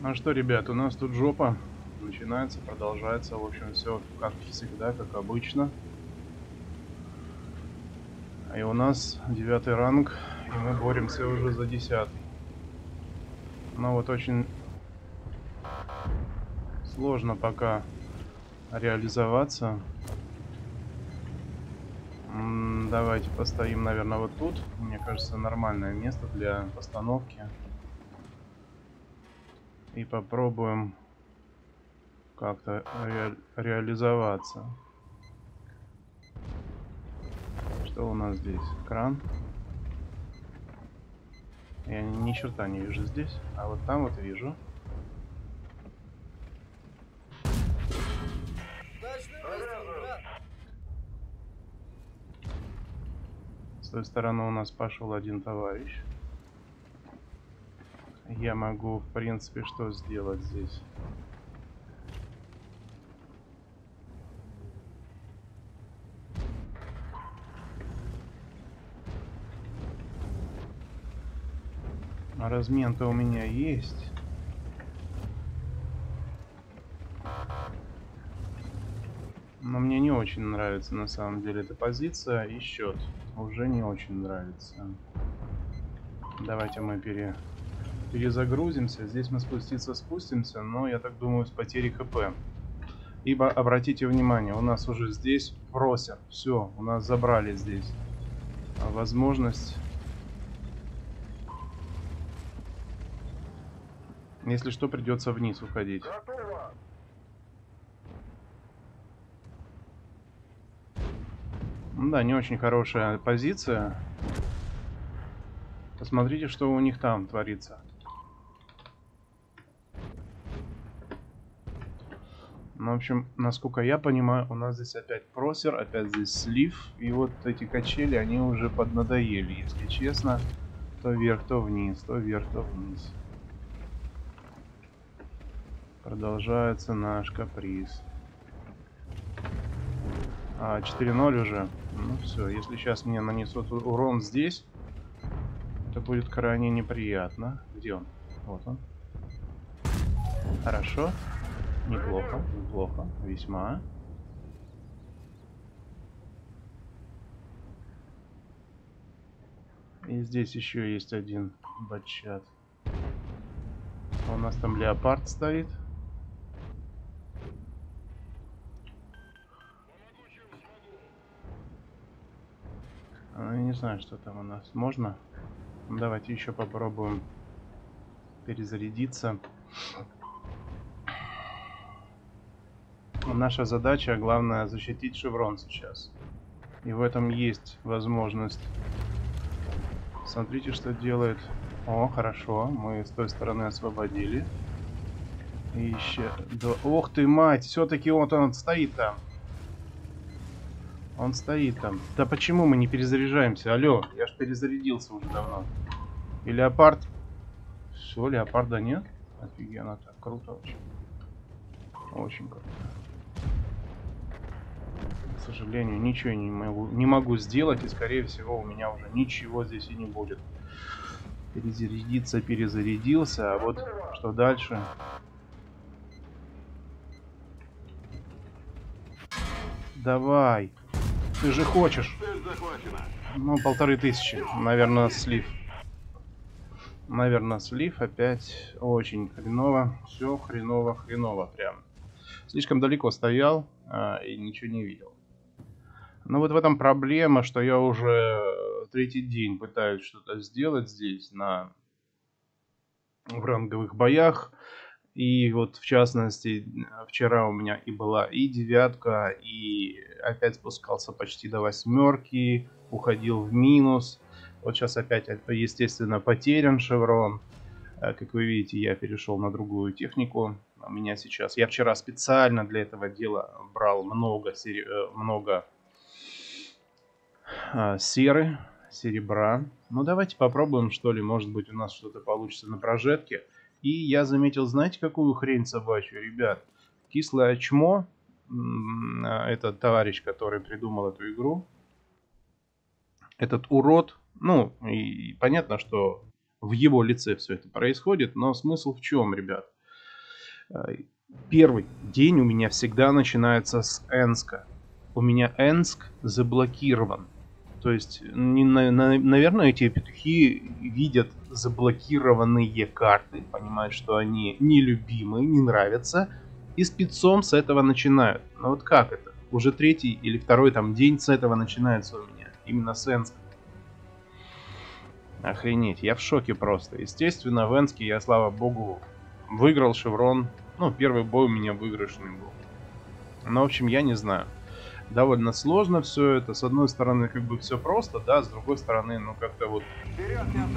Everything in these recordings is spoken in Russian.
Ну что, ребят, у нас тут жопа. Начинается, продолжается. В общем, все как всегда, как обычно. И у нас девятый ранг, и мы боремся уже за десятый. Но вот очень сложно пока реализоваться. Давайте постоим, наверное, вот тут. Мне кажется, нормальное место для постановки. И попробуем как-то ре реализоваться. Что у нас здесь? Кран. Я ни черта не вижу здесь. А вот там вот вижу. С той стороны у нас пошел один товарищ. Я могу, в принципе, что сделать здесь? Размен-то у меня есть. Но мне не очень нравится на самом деле эта позиция и счет. Уже не очень нравится. Давайте мы пере... перезагрузимся. Здесь мы спуститься спустимся, но я так думаю с потерей хп. Ибо обратите внимание, у нас уже здесь просят. Все, у нас забрали здесь возможность Если что, придется вниз уходить. Да, не очень хорошая позиция. Посмотрите, что у них там творится. Ну, в общем, насколько я понимаю, у нас здесь опять просер, опять здесь слив. И вот эти качели, они уже поднадоели, если честно. То вверх, то вниз, то вверх, то вниз. Продолжается наш каприз. А, 4-0 уже. Ну все, если сейчас мне нанесут урон здесь, это будет крайне неприятно. Где он? Вот он. Хорошо. Неплохо, неплохо, весьма. И здесь еще есть один батчат. У нас там леопард стоит. Я не знаю, что там у нас. Можно? Давайте еще попробуем перезарядиться. Наша задача, главное, защитить шеврон сейчас. И в этом есть возможность. Смотрите, что делает. О, хорошо. Мы с той стороны освободили. И еще... Да... Ох ты, мать! Все-таки вот он стоит там. Он стоит там. Да почему мы не перезаряжаемся? Алло, я ж перезарядился уже давно. И леопард... Все, леопарда нет? Офигенно так, круто очень. Очень круто. К сожалению, ничего не могу, не могу сделать, и скорее всего у меня уже ничего здесь и не будет. Перезарядиться, перезарядился, а вот что дальше? Давай. Ты же хочешь. Ну, полторы тысячи. Наверное, слив. Наверное, слив опять очень хреново. Все хреново, хреново прям. Слишком далеко стоял а, и ничего не видел. Но вот в этом проблема, что я уже третий день пытаюсь что-то сделать здесь на в ранговых боях. И вот в частности, вчера у меня и была и девятка, и опять спускался почти до восьмерки, уходил в минус. Вот сейчас опять, естественно, потерян шеврон. Э, как вы видите, я перешел на другую технику. У меня сейчас... Я вчера специально для этого дела брал много. Э, много а, серы, серебра. Ну, давайте попробуем, что ли. Может быть, у нас что-то получится на прожетке. И я заметил, знаете, какую хрень собачью, ребят? Кислое чмо, а, этот товарищ, который придумал эту игру, этот урод, ну, и понятно, что в его лице все это происходит, но смысл в чем, ребят? Э, первый день у меня всегда начинается с Энска. У меня Энск заблокирован. То есть, не, на, на, наверное, эти петухи видят заблокированные карты, понимают, что они нелюбимые, не нравятся, и спецом с этого начинают. Но вот как это? Уже третий или второй там день с этого начинается у меня. Именно с Энска. Охренеть, я в шоке просто. Естественно, в Энске я, слава богу, выиграл Шеврон. Ну, первый бой у меня выигрышный был. Но, в общем, я не знаю. Довольно сложно все это. С одной стороны, как бы все просто, да, с другой стороны, ну, как-то вот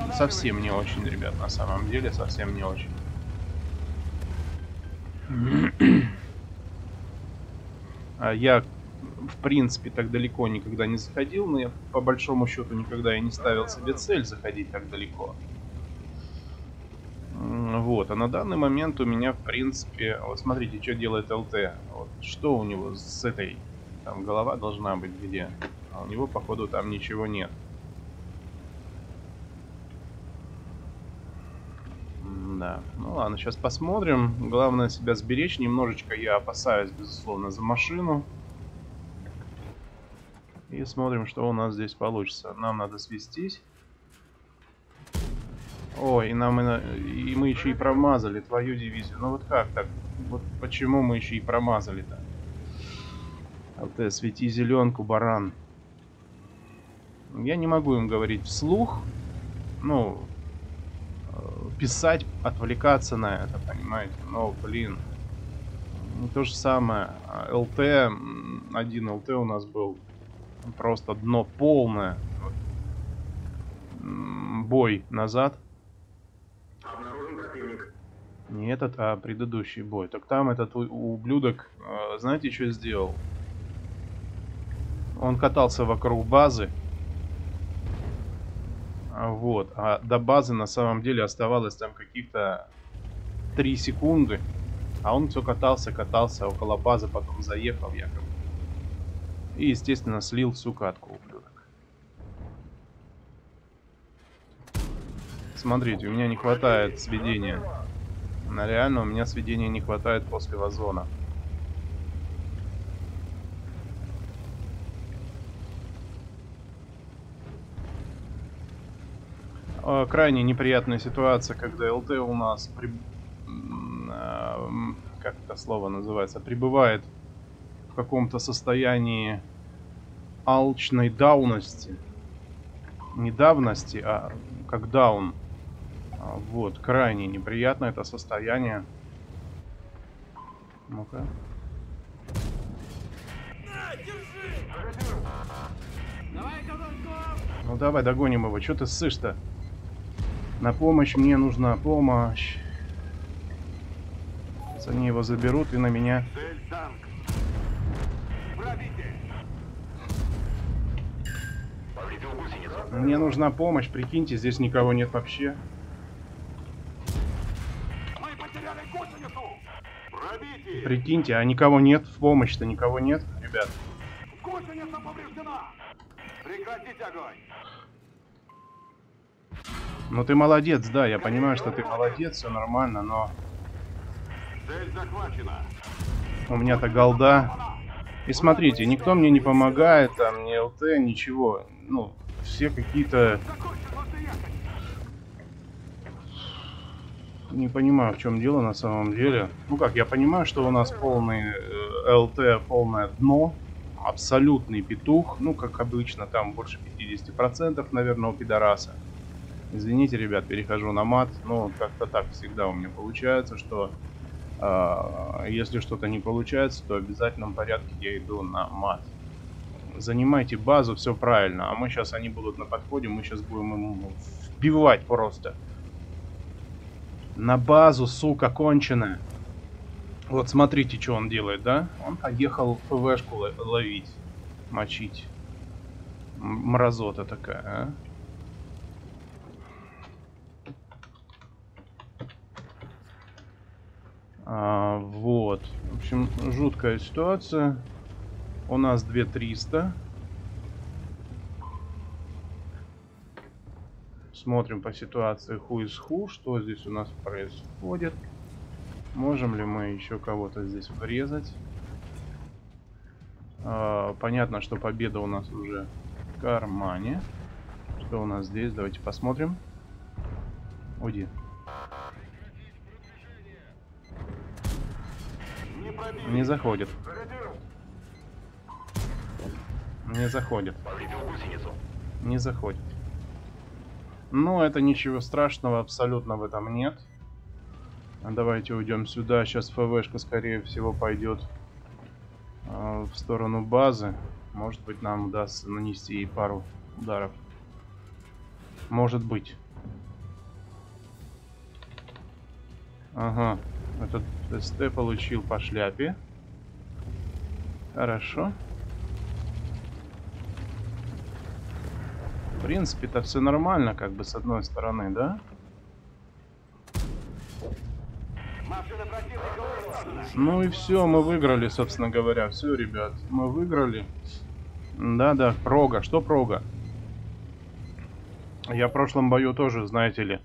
совсем не очень, ребят, на самом деле, совсем не очень. А я в принципе, так далеко никогда не заходил, но я по большому счету никогда и не ставил себе цель заходить так далеко. Вот, а на данный момент у меня, в принципе, вот смотрите, что делает ЛТ. Вот, что у него с этой, там голова должна быть где, а у него, походу, там ничего нет. Да, ну ладно, сейчас посмотрим. Главное себя сберечь. Немножечко я опасаюсь, безусловно, за машину. И смотрим, что у нас здесь получится. Нам надо свестись. Ой, и нам и, мы еще и промазали твою дивизию. Ну вот как так? Вот почему мы еще и промазали-то? ЛТ, свети зеленку, баран. Я не могу им говорить вслух. Ну, э, писать, отвлекаться на это, понимаете? Но, блин, не то же самое. ЛТ, один ЛТ у нас был Просто дно полное. Бой назад. Не этот, а предыдущий бой. Так там этот ублюдок, а, знаете, что сделал? Он катался вокруг базы. Вот. А до базы на самом деле оставалось там каких-то 3 секунды. А он все катался, катался около базы, потом заехал якобы. И, естественно, слил всю катку, ублюдок. Смотрите, у меня не хватает сведения. На реально у меня сведения не хватает после вазона. А, крайне неприятная ситуация, когда ЛТ у нас при... А, как это слово называется, прибывает в каком-то состоянии алчной давности. Не давности, а как даун. А, вот, крайне неприятно это состояние. Ну-ка. Ну давай, догоним его. Что ты ссышь-то? На помощь мне нужна помощь. Они его заберут и на меня Мне нужна помощь, прикиньте, здесь никого нет вообще. Прикиньте, а никого нет, в помощь-то никого нет, ребят. Гусеница повреждена! Прекратите огонь! Ну ты молодец, да, я понимаю, что ты молодец, все нормально, но... У меня-то голда. И смотрите, никто мне не помогает, там, ни ЛТ, ничего. Ну, все какие-то... Не понимаю, в чем дело на самом деле. Ну как, я понимаю, что у нас полный э, ЛТ, полное дно. Абсолютный петух. Ну, как обычно, там больше 50%, наверное, у пидораса. Извините, ребят, перехожу на мат. Ну, как-то так всегда у меня получается, что э, если что-то не получается, то в обязательном порядке я иду на мат занимайте базу, все правильно. А мы сейчас, они будут на подходе, мы сейчас будем им вбивать просто. На базу, сука, конченая. Вот смотрите, что он делает, да? Он поехал ПВшку ловить, мочить. Мразота такая, а? А, вот. В общем, жуткая ситуация. У нас 2300. Смотрим по ситуации ху из ху, что здесь у нас происходит. Можем ли мы еще кого-то здесь врезать? А, понятно, что победа у нас уже в кармане. Что у нас здесь? Давайте посмотрим. Уйди. Не заходит. Не заходит. Не заходит. Ну, это ничего страшного абсолютно в этом нет. Давайте уйдем сюда. Сейчас ФВшка, скорее всего, пойдет э, в сторону базы. Может быть, нам удастся нанести ей пару ударов. Может быть. Ага. Этот СТ получил по шляпе. Хорошо. В принципе-то все нормально, как бы, с одной стороны, да? Ну и все, мы выиграли, собственно говоря. Все, ребят, мы выиграли. Да-да, прога. Что прога? Я в прошлом бою тоже, знаете ли.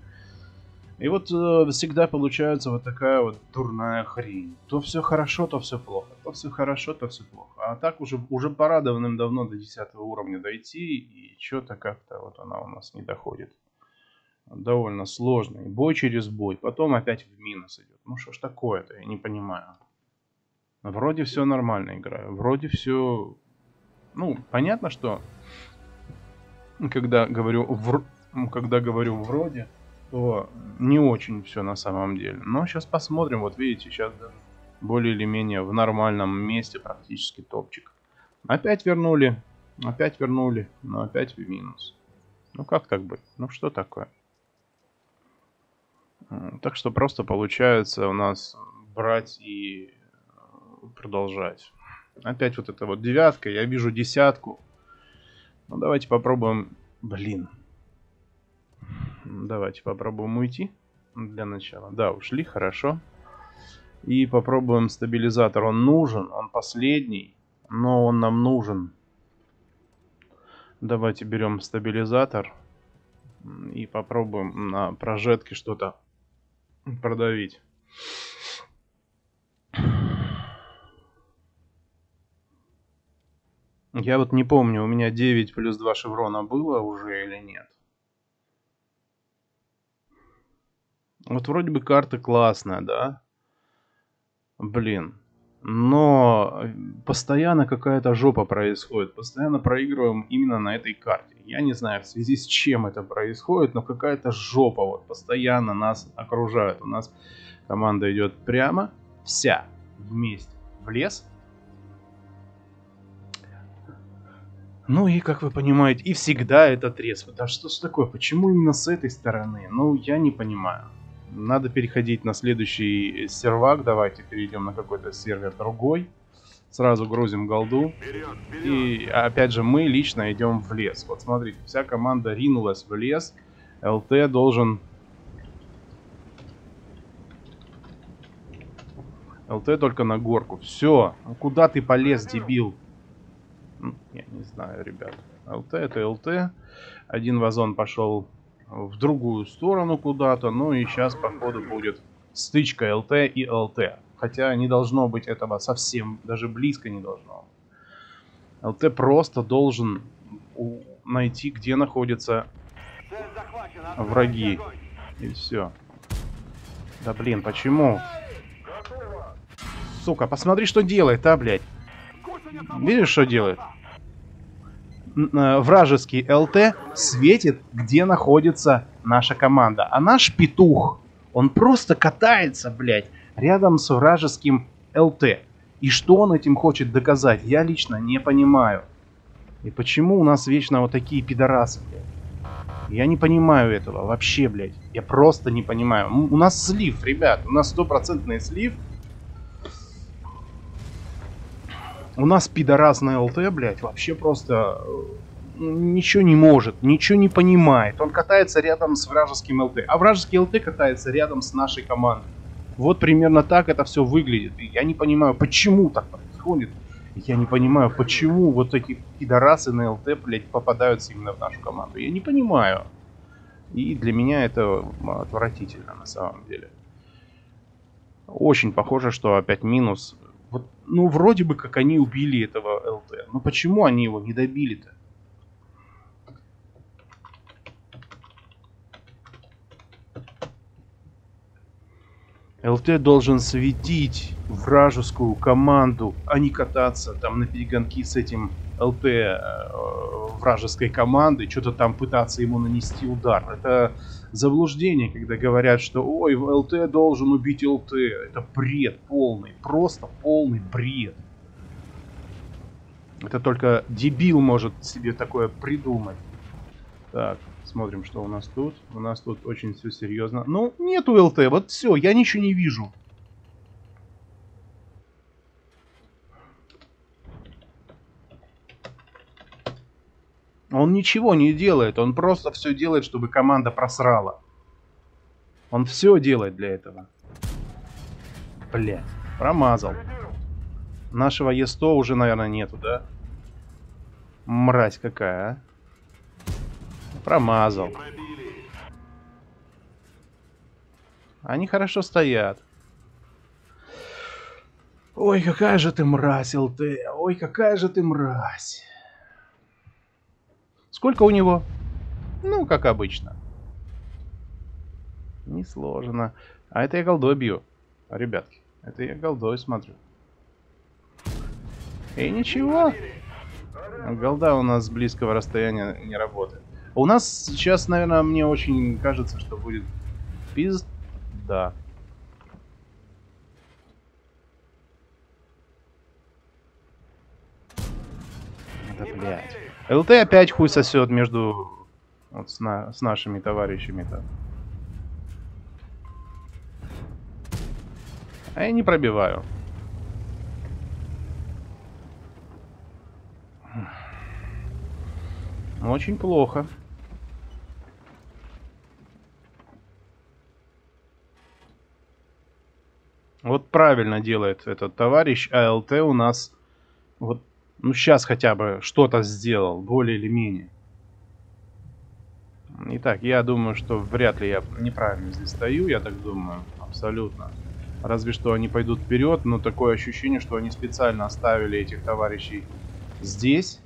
И вот э, всегда получается вот такая вот дурная хрень. То все хорошо, то все плохо. То все хорошо, то все плохо. А так уже, уже пора давным-давно до 10 уровня дойти. И что-то как-то вот она у нас не доходит довольно сложный. Бой через бой. Потом опять в минус идет. Ну что ж такое-то, я не понимаю. Вроде все нормально играю. Вроде все... Ну, понятно, что когда говорю, в... когда говорю вроде, то не очень все на самом деле. Но сейчас посмотрим. Вот видите, сейчас даже более или менее в нормальном месте практически топчик. Опять вернули. Опять вернули. Но опять в минус. Ну как так быть? Ну что такое? Так что просто получается у нас брать и э, продолжать. Опять вот эта вот девятка, я вижу десятку. Ну давайте попробуем... Блин. Давайте попробуем уйти для начала. Да, ушли, хорошо. И попробуем стабилизатор. Он нужен, он последний, но он нам нужен. Давайте берем стабилизатор и попробуем на прожетке что-то продавить. Я вот не помню, у меня 9 плюс 2 шеврона было уже или нет. Вот вроде бы карта классная, да? Блин. Но постоянно какая-то жопа происходит. Постоянно проигрываем именно на этой карте. Я не знаю, в связи с чем это происходит, но какая-то жопа вот постоянно нас окружает. У нас команда идет прямо, вся вместе в лес. Ну и, как вы понимаете, и всегда это трезво. Да что ж такое, почему именно с этой стороны? Ну, я не понимаю. Надо переходить на следующий сервак. Давайте перейдем на какой-то сервер другой. Сразу грузим голду. Вперед, вперед. И опять же мы лично идем в лес. Вот смотрите, вся команда ринулась в лес. ЛТ должен... ЛТ только на горку. Все. Ну куда ты полез, дебил? Я не знаю, ребят. ЛТ это ЛТ. Один вазон пошел в другую сторону куда-то. Ну и сейчас, походу, будет стычка ЛТ и ЛТ. Хотя не должно быть этого совсем, даже близко не должно. ЛТ просто должен найти, где находятся враги. И все. Да блин, почему? Сука, посмотри, что делает, а, блядь. Видишь, что делает? Э, вражеский ЛТ светит, где находится наша команда. А наш петух, он просто катается, блядь, рядом с вражеским ЛТ. И что он этим хочет доказать, я лично не понимаю. И почему у нас вечно вот такие пидорасы, блядь? Я не понимаю этого вообще, блядь. Я просто не понимаю. У нас слив, ребят. У нас стопроцентный слив. У нас пидорас на ЛТ, блядь, вообще просто э, ничего не может, ничего не понимает. Он катается рядом с вражеским ЛТ. А вражеский ЛТ катается рядом с нашей командой. Вот примерно так это все выглядит. И я не понимаю, почему так происходит. Я не понимаю, почему вот эти пидорасы на ЛТ, блядь, попадаются именно в нашу команду. Я не понимаю. И для меня это отвратительно на самом деле. Очень похоже, что опять минус. Вот, ну, вроде бы как они убили этого ЛТ. Но почему они его не добили-то? ЛТ должен светить вражескую команду, а не кататься там на перегонки с этим ЛТ э, вражеской команды, что-то там пытаться ему нанести удар. Это заблуждение, когда говорят, что ой, ЛТ должен убить ЛТ. Это бред полный, просто полный бред. Это только дебил может себе такое придумать. Так, смотрим, что у нас тут. У нас тут очень все серьезно. Ну, нету ЛТ, вот все, я ничего не вижу. Он ничего не делает, он просто все делает, чтобы команда просрала. Он все делает для этого. Блять, промазал. Нашего Е100 уже, наверное, нету, да? Мразь какая, а? Промазал. Они хорошо стоят. Ой, какая же ты мразь, ЛТ. Ой, какая же ты мразь. Сколько у него? Ну, как обычно. Несложно. А это я голдой бью. Ребятки, это я голдой смотрю. И ничего. Голда у нас с близкого расстояния не работает. У нас сейчас, наверное, мне очень кажется, что будет пиз... Да. Да, блядь. ЛТ опять хуй сосет между... Вот с, на... с нашими товарищами-то. А я не пробиваю. Очень плохо. Вот правильно делает этот товарищ, АЛТ у нас вот, ну сейчас хотя бы что-то сделал, более или менее. Итак, я думаю, что вряд ли я неправильно здесь стою, я так думаю, абсолютно. Разве что они пойдут вперед, но такое ощущение, что они специально оставили этих товарищей здесь.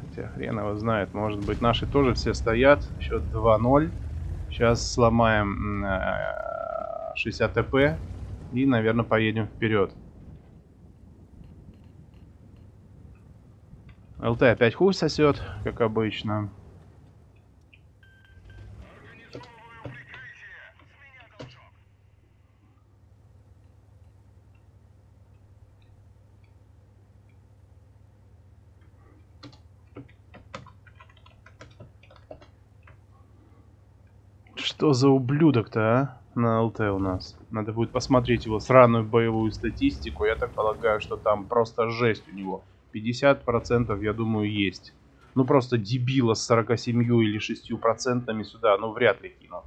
Хотя хрен его знает, может быть наши тоже все стоят, счет 2-0. Сейчас сломаем 60 ТП. И, наверное, поедем вперед. ЛТ опять хуй сосет, как обычно. Что за ублюдок-то, а? на ЛТ у нас. Надо будет посмотреть его сраную боевую статистику. Я так полагаю, что там просто жесть у него. 50% я думаю есть. Ну просто дебила с 47 или 6% сюда, ну вряд ли кинут.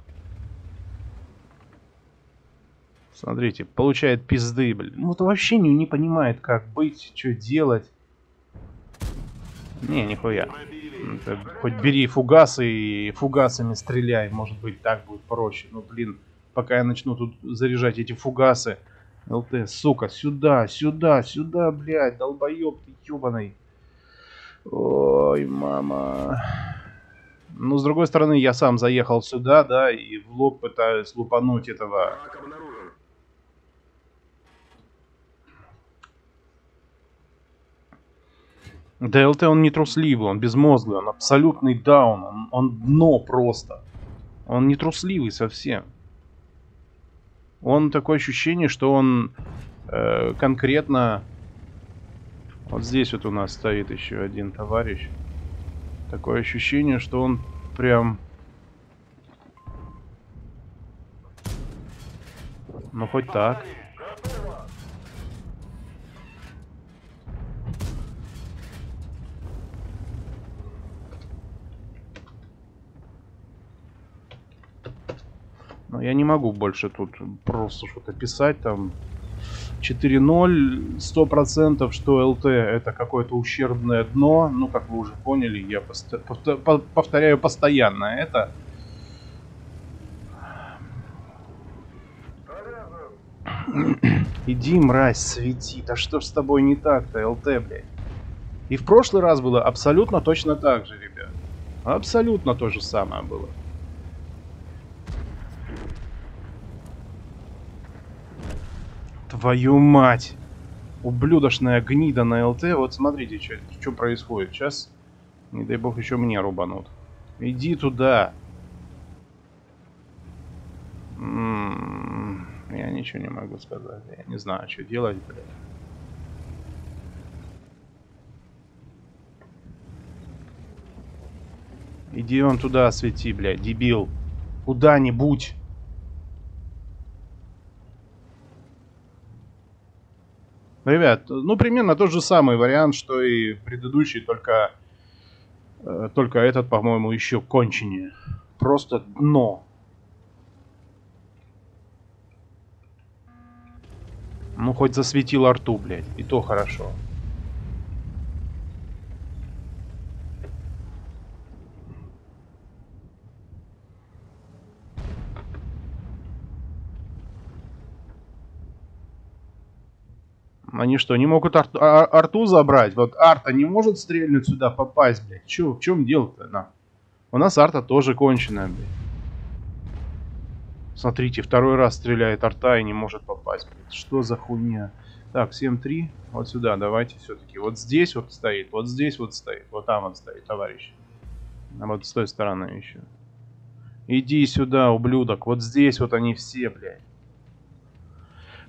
Смотрите, получает пизды, блин. Ну вот вообще не, не понимает, как быть, что делать. Не, нихуя. Это, хоть бери фугасы и фугасами стреляй, может быть так будет проще. Ну блин, пока я начну тут заряжать эти фугасы. ЛТ, сука, сюда, сюда, сюда, блядь, долбоеб ты ебаный. Ой, мама. Ну, с другой стороны, я сам заехал сюда, да, и в лоб пытаюсь лупануть этого... ДЛТ он не трусливый, он безмозглый, он абсолютный даун, он, он дно просто. Он не трусливый совсем. Он такое ощущение, что он э, конкретно... Вот здесь вот у нас стоит еще один товарищ. Такое ощущение, что он прям... Ну, хоть так. Но я не могу больше тут просто что-то писать там. 4.0, 100% что ЛТ это какое-то ущербное дно. Ну, как вы уже поняли, я пост повторяю постоянно это. Иди, мразь, свети. Да что ж с тобой не так-то, ЛТ, блядь? И в прошлый раз было абсолютно точно так же, ребят. Абсолютно то же самое было. Твою мать! Ублюдочная гнида на ЛТ. Вот смотрите, что происходит. Сейчас, не дай бог, еще мне рубанут. Иди туда. М -м -м, я ничего не могу сказать. Я не знаю, что делать, блядь. Иди он туда, свети, блядь, дебил. Куда-нибудь. Ребят, ну примерно тот же самый вариант, что и предыдущий, только, э, только этот, по-моему, еще конченее. Просто дно. Ну, хоть засветил рту, блядь, и то хорошо. Они что, не могут ар ар арту забрать? Вот арта не может стрельнуть сюда, попасть, блядь. Чё, в чем дело-то? На. У нас арта тоже конченая, блядь. Смотрите, второй раз стреляет арта и не может попасть, блядь. Что за хуйня? Так, 7-3. Вот сюда, давайте все-таки. Вот здесь вот стоит, вот здесь вот стоит. Вот там вот стоит, товарищ. А вот с той стороны еще. Иди сюда, ублюдок. Вот здесь вот они все, блядь.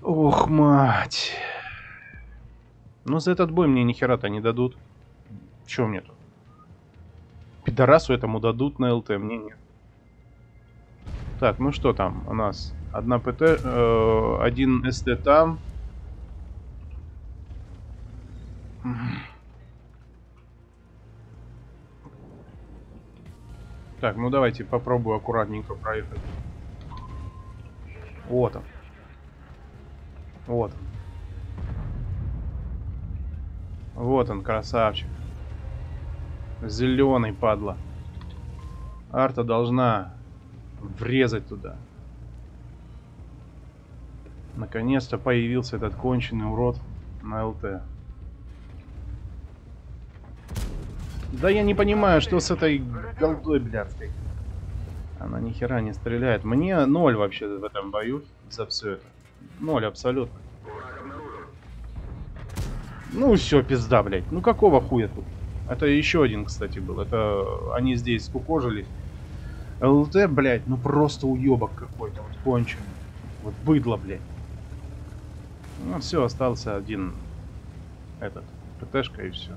Ох, мать. Ну, за этот бой мне ни хера-то не дадут. Чё мне тут? Пидорасу этому дадут на ЛТ, мне нет. Так, ну что там у нас? Одна ПТ, э, один СТ там. Так, ну давайте попробую аккуратненько проехать. Вот он. Вот он. Вот он, красавчик. Зеленый, падла. Арта должна врезать туда. Наконец-то появился этот конченый урод на ЛТ. Да я не понимаю, что с этой голдой блядской. Она ни хера не стреляет. Мне ноль вообще в этом бою за все это. Ноль абсолютно. Ну все, пизда, блядь. Ну какого хуя тут? Это еще один, кстати, был. Это они здесь скукожились. ЛТ, блядь, ну просто уебок какой-то, вот конченый. Вот быдло, блядь. Ну все, остался один этот, ПТшка и все.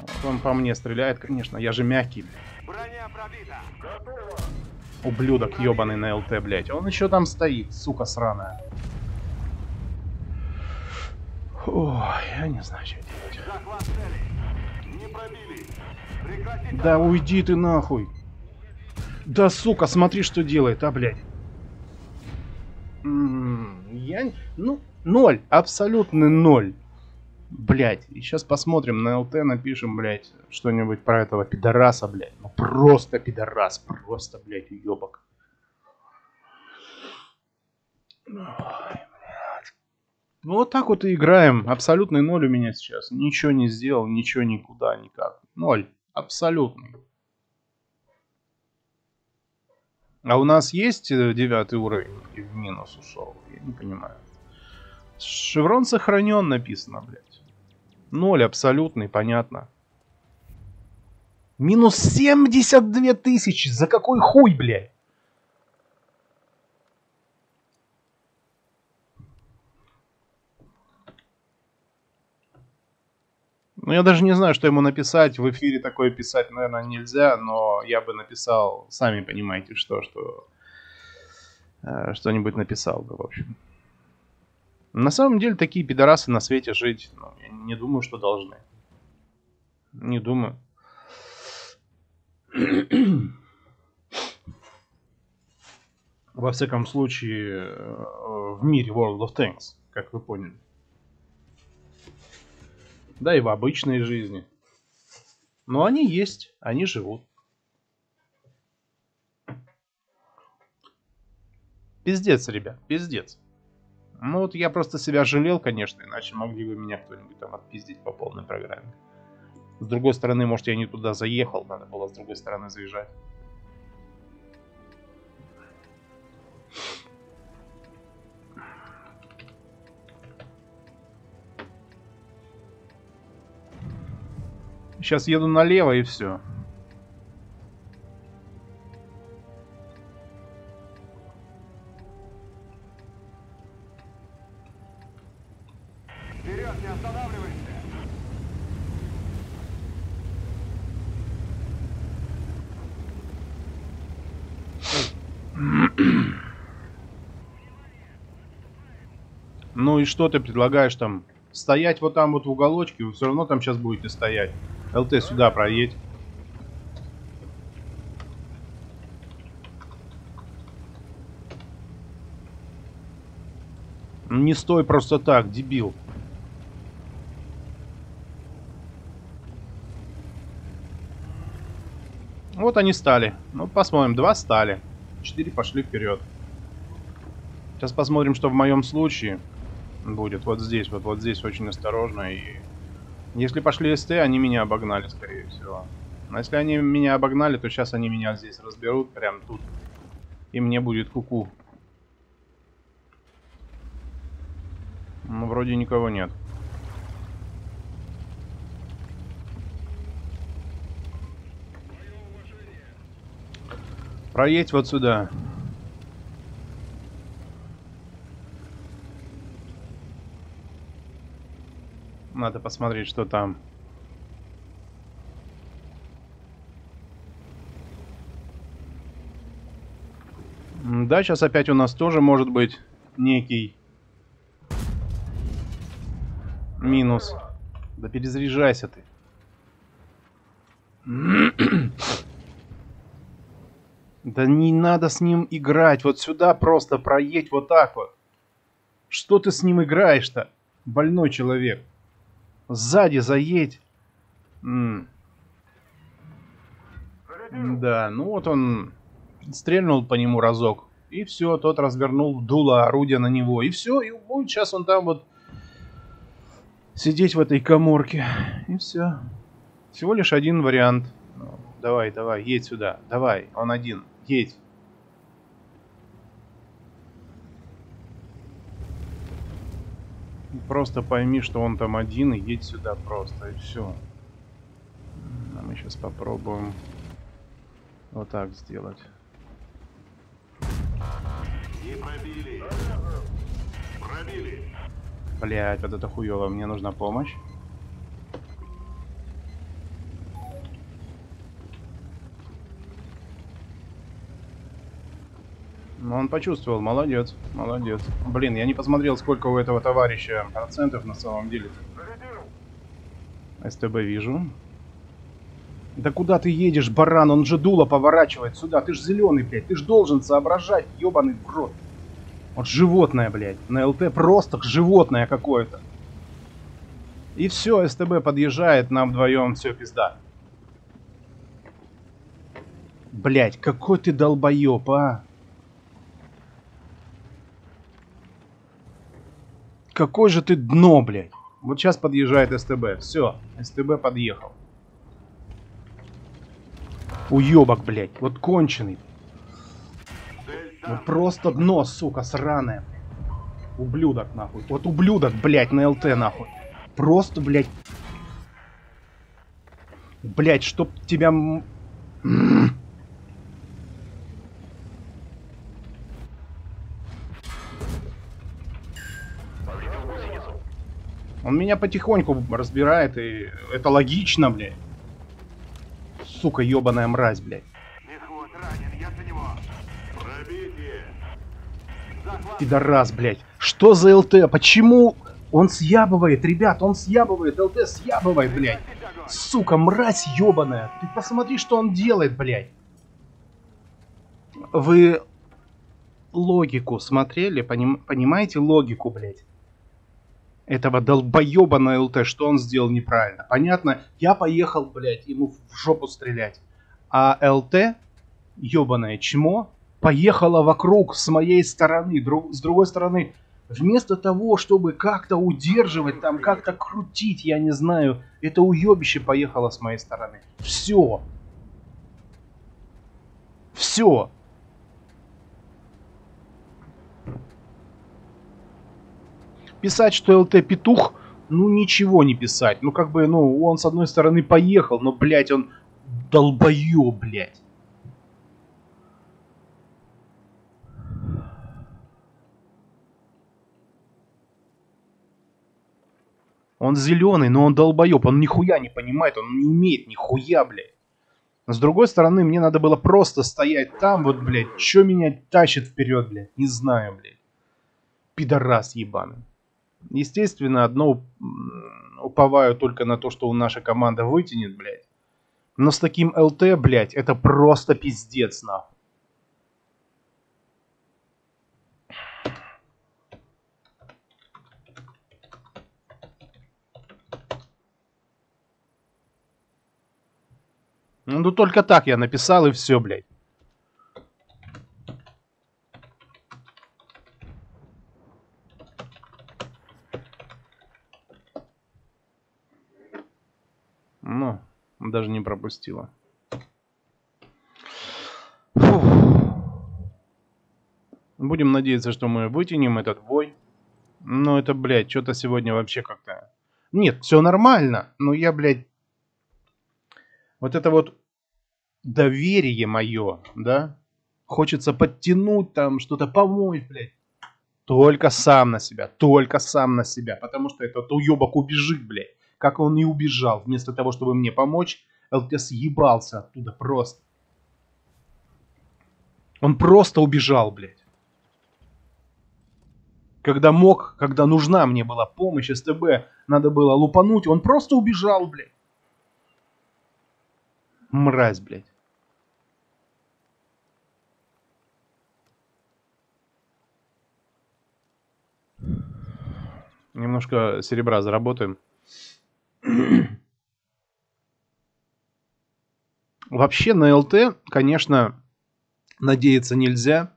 Вот он по мне стреляет, конечно, я же мягкий. Ублюдок ебаный на ЛТ, блядь. Он еще там стоит, сука сраная. Ой, я не знаю, что делать. Да уйди ты нахуй. Да сука, смотри, что делает, а, блядь. я... Ну, ноль. Абсолютный ноль. Блять, и сейчас посмотрим на ЛТ, напишем, блять, что-нибудь про этого пидораса, блять. Ну просто пидорас, просто, блять, уебок. Ой. Ну вот так вот и играем. Абсолютный ноль у меня сейчас. Ничего не сделал, ничего никуда, никак. Ноль. Абсолютный. А у нас есть э, девятый уровень и в минус ушел? Я не понимаю. Шеврон сохранен написано, блядь. Ноль абсолютный, понятно. Минус 72 тысячи. За какой хуй, блядь? Ну, я даже не знаю, что ему написать. В эфире такое писать, наверное, нельзя, но я бы написал, сами понимаете, что, что э, что-нибудь написал бы, в общем. На самом деле, такие пидорасы на свете жить, ну, я не думаю, что должны. Не думаю. Во всяком случае, э, в мире World of Tanks, как вы поняли да и в обычной жизни. Но они есть, они живут. Пиздец, ребят, пиздец. Ну вот я просто себя жалел, конечно, иначе могли бы меня кто-нибудь там отпиздить по полной программе. С другой стороны, может я не туда заехал, надо было с другой стороны заезжать. Сейчас еду налево и все. Ну и что ты предлагаешь там? Стоять вот там вот в уголочке, вы все равно там сейчас будете стоять. ЛТ сюда проедь. Не стой просто так, дебил. Вот они стали. Ну, посмотрим. Два стали. Четыре пошли вперед. Сейчас посмотрим, что в моем случае будет. Вот здесь, вот, вот здесь очень осторожно. И если пошли СТ, они меня обогнали, скорее всего. Но если они меня обогнали, то сейчас они меня здесь разберут, прям тут. И мне будет куку. -ку. Ну, вроде никого нет. Проедь вот сюда. Надо посмотреть, что там. Да, сейчас опять у нас тоже может быть некий минус. Да перезаряжайся ты. Да не надо с ним играть. Вот сюда просто проедь вот так вот. Что ты с ним играешь-то? Больной человек. Сзади заедь. М да, ну вот он стрельнул по нему разок. И все, тот развернул дуло орудия на него. И все, и будет сейчас он там вот сидеть в этой коморке. И все. Всего лишь один вариант. Ну, давай, давай, едь сюда. Давай, он один. Едь. Просто пойми, что он там один, и едь сюда просто, и все. А мы сейчас попробуем вот так сделать. Не пробили. Пробили. Блять, вот это хуево, мне нужна помощь. Ну, он почувствовал, молодец, молодец. Блин, я не посмотрел, сколько у этого товарища процентов на самом деле. СТБ вижу. Да куда ты едешь, баран? Он же дуло поворачивает сюда. Ты ж зеленый, блядь. Ты ж должен соображать, ебаный в рот. Вот животное, блядь. На ЛТ просто животное какое-то. И все, СТБ подъезжает, нам вдвоем все пизда. Блять, какой ты долбоеб, а? Какой же ты дно, блядь. Вот сейчас подъезжает СТБ. Все, СТБ подъехал. Уебок, блядь. Вот конченый. Вот просто дно, сука, сраное. Ублюдок, нахуй. Вот ублюдок, блядь, на ЛТ, нахуй. Просто, блядь. Блядь, чтоб тебя... Он меня потихоньку разбирает, и это логично, блядь. Сука, ебаная мразь, блядь. Пидорас, блядь. Что за ЛТ? Почему он съябывает, ребят? Он съябывает, ЛТ съябывает, блядь. Сука, мразь ебаная. Ты посмотри, что он делает, блядь. Вы логику смотрели? Поним... Понимаете логику, блядь? Этого долбоеба на ЛТ, что он сделал неправильно. Понятно, я поехал, блядь, ему в жопу стрелять. А ЛТ, ебаное чмо, поехала вокруг с моей стороны. Друг, с другой стороны, вместо того, чтобы как-то удерживать, там как-то крутить, я не знаю, это уебище поехало с моей стороны. Все. Все. Писать, что ЛТ петух, ну ничего не писать. Ну как бы, ну он с одной стороны поехал, но, блядь, он долбоёб, блядь. Он зеленый, но он долбоеб, он нихуя не понимает, он не умеет нихуя, блядь. С другой стороны, мне надо было просто стоять там, вот, блядь, что меня тащит вперед, блядь, не знаю, блядь. Пидорас ебаный. Естественно, одно уповаю только на то, что наша команда вытянет, блядь. Но с таким ЛТ, блядь, это просто пиздец, нахуй. Ну только так я написал и все, блядь. Ну, даже не пропустила. Фух. Будем надеяться, что мы вытянем этот бой. Но это, блядь, что-то сегодня вообще как-то... Нет, все нормально, но я, блядь, вот это вот доверие мое, да, хочется подтянуть там, что-то помочь, блядь. Только сам на себя, только сам на себя, потому что этот уебок убежит, блядь. Как он и убежал, вместо того, чтобы мне помочь, ЛТ съебался оттуда просто. Он просто убежал, блядь. Когда мог, когда нужна мне была помощь СТБ, надо было лупануть, он просто убежал, блядь. Мразь, блядь. Немножко серебра заработаем. Вообще на ЛТ, конечно, надеяться нельзя.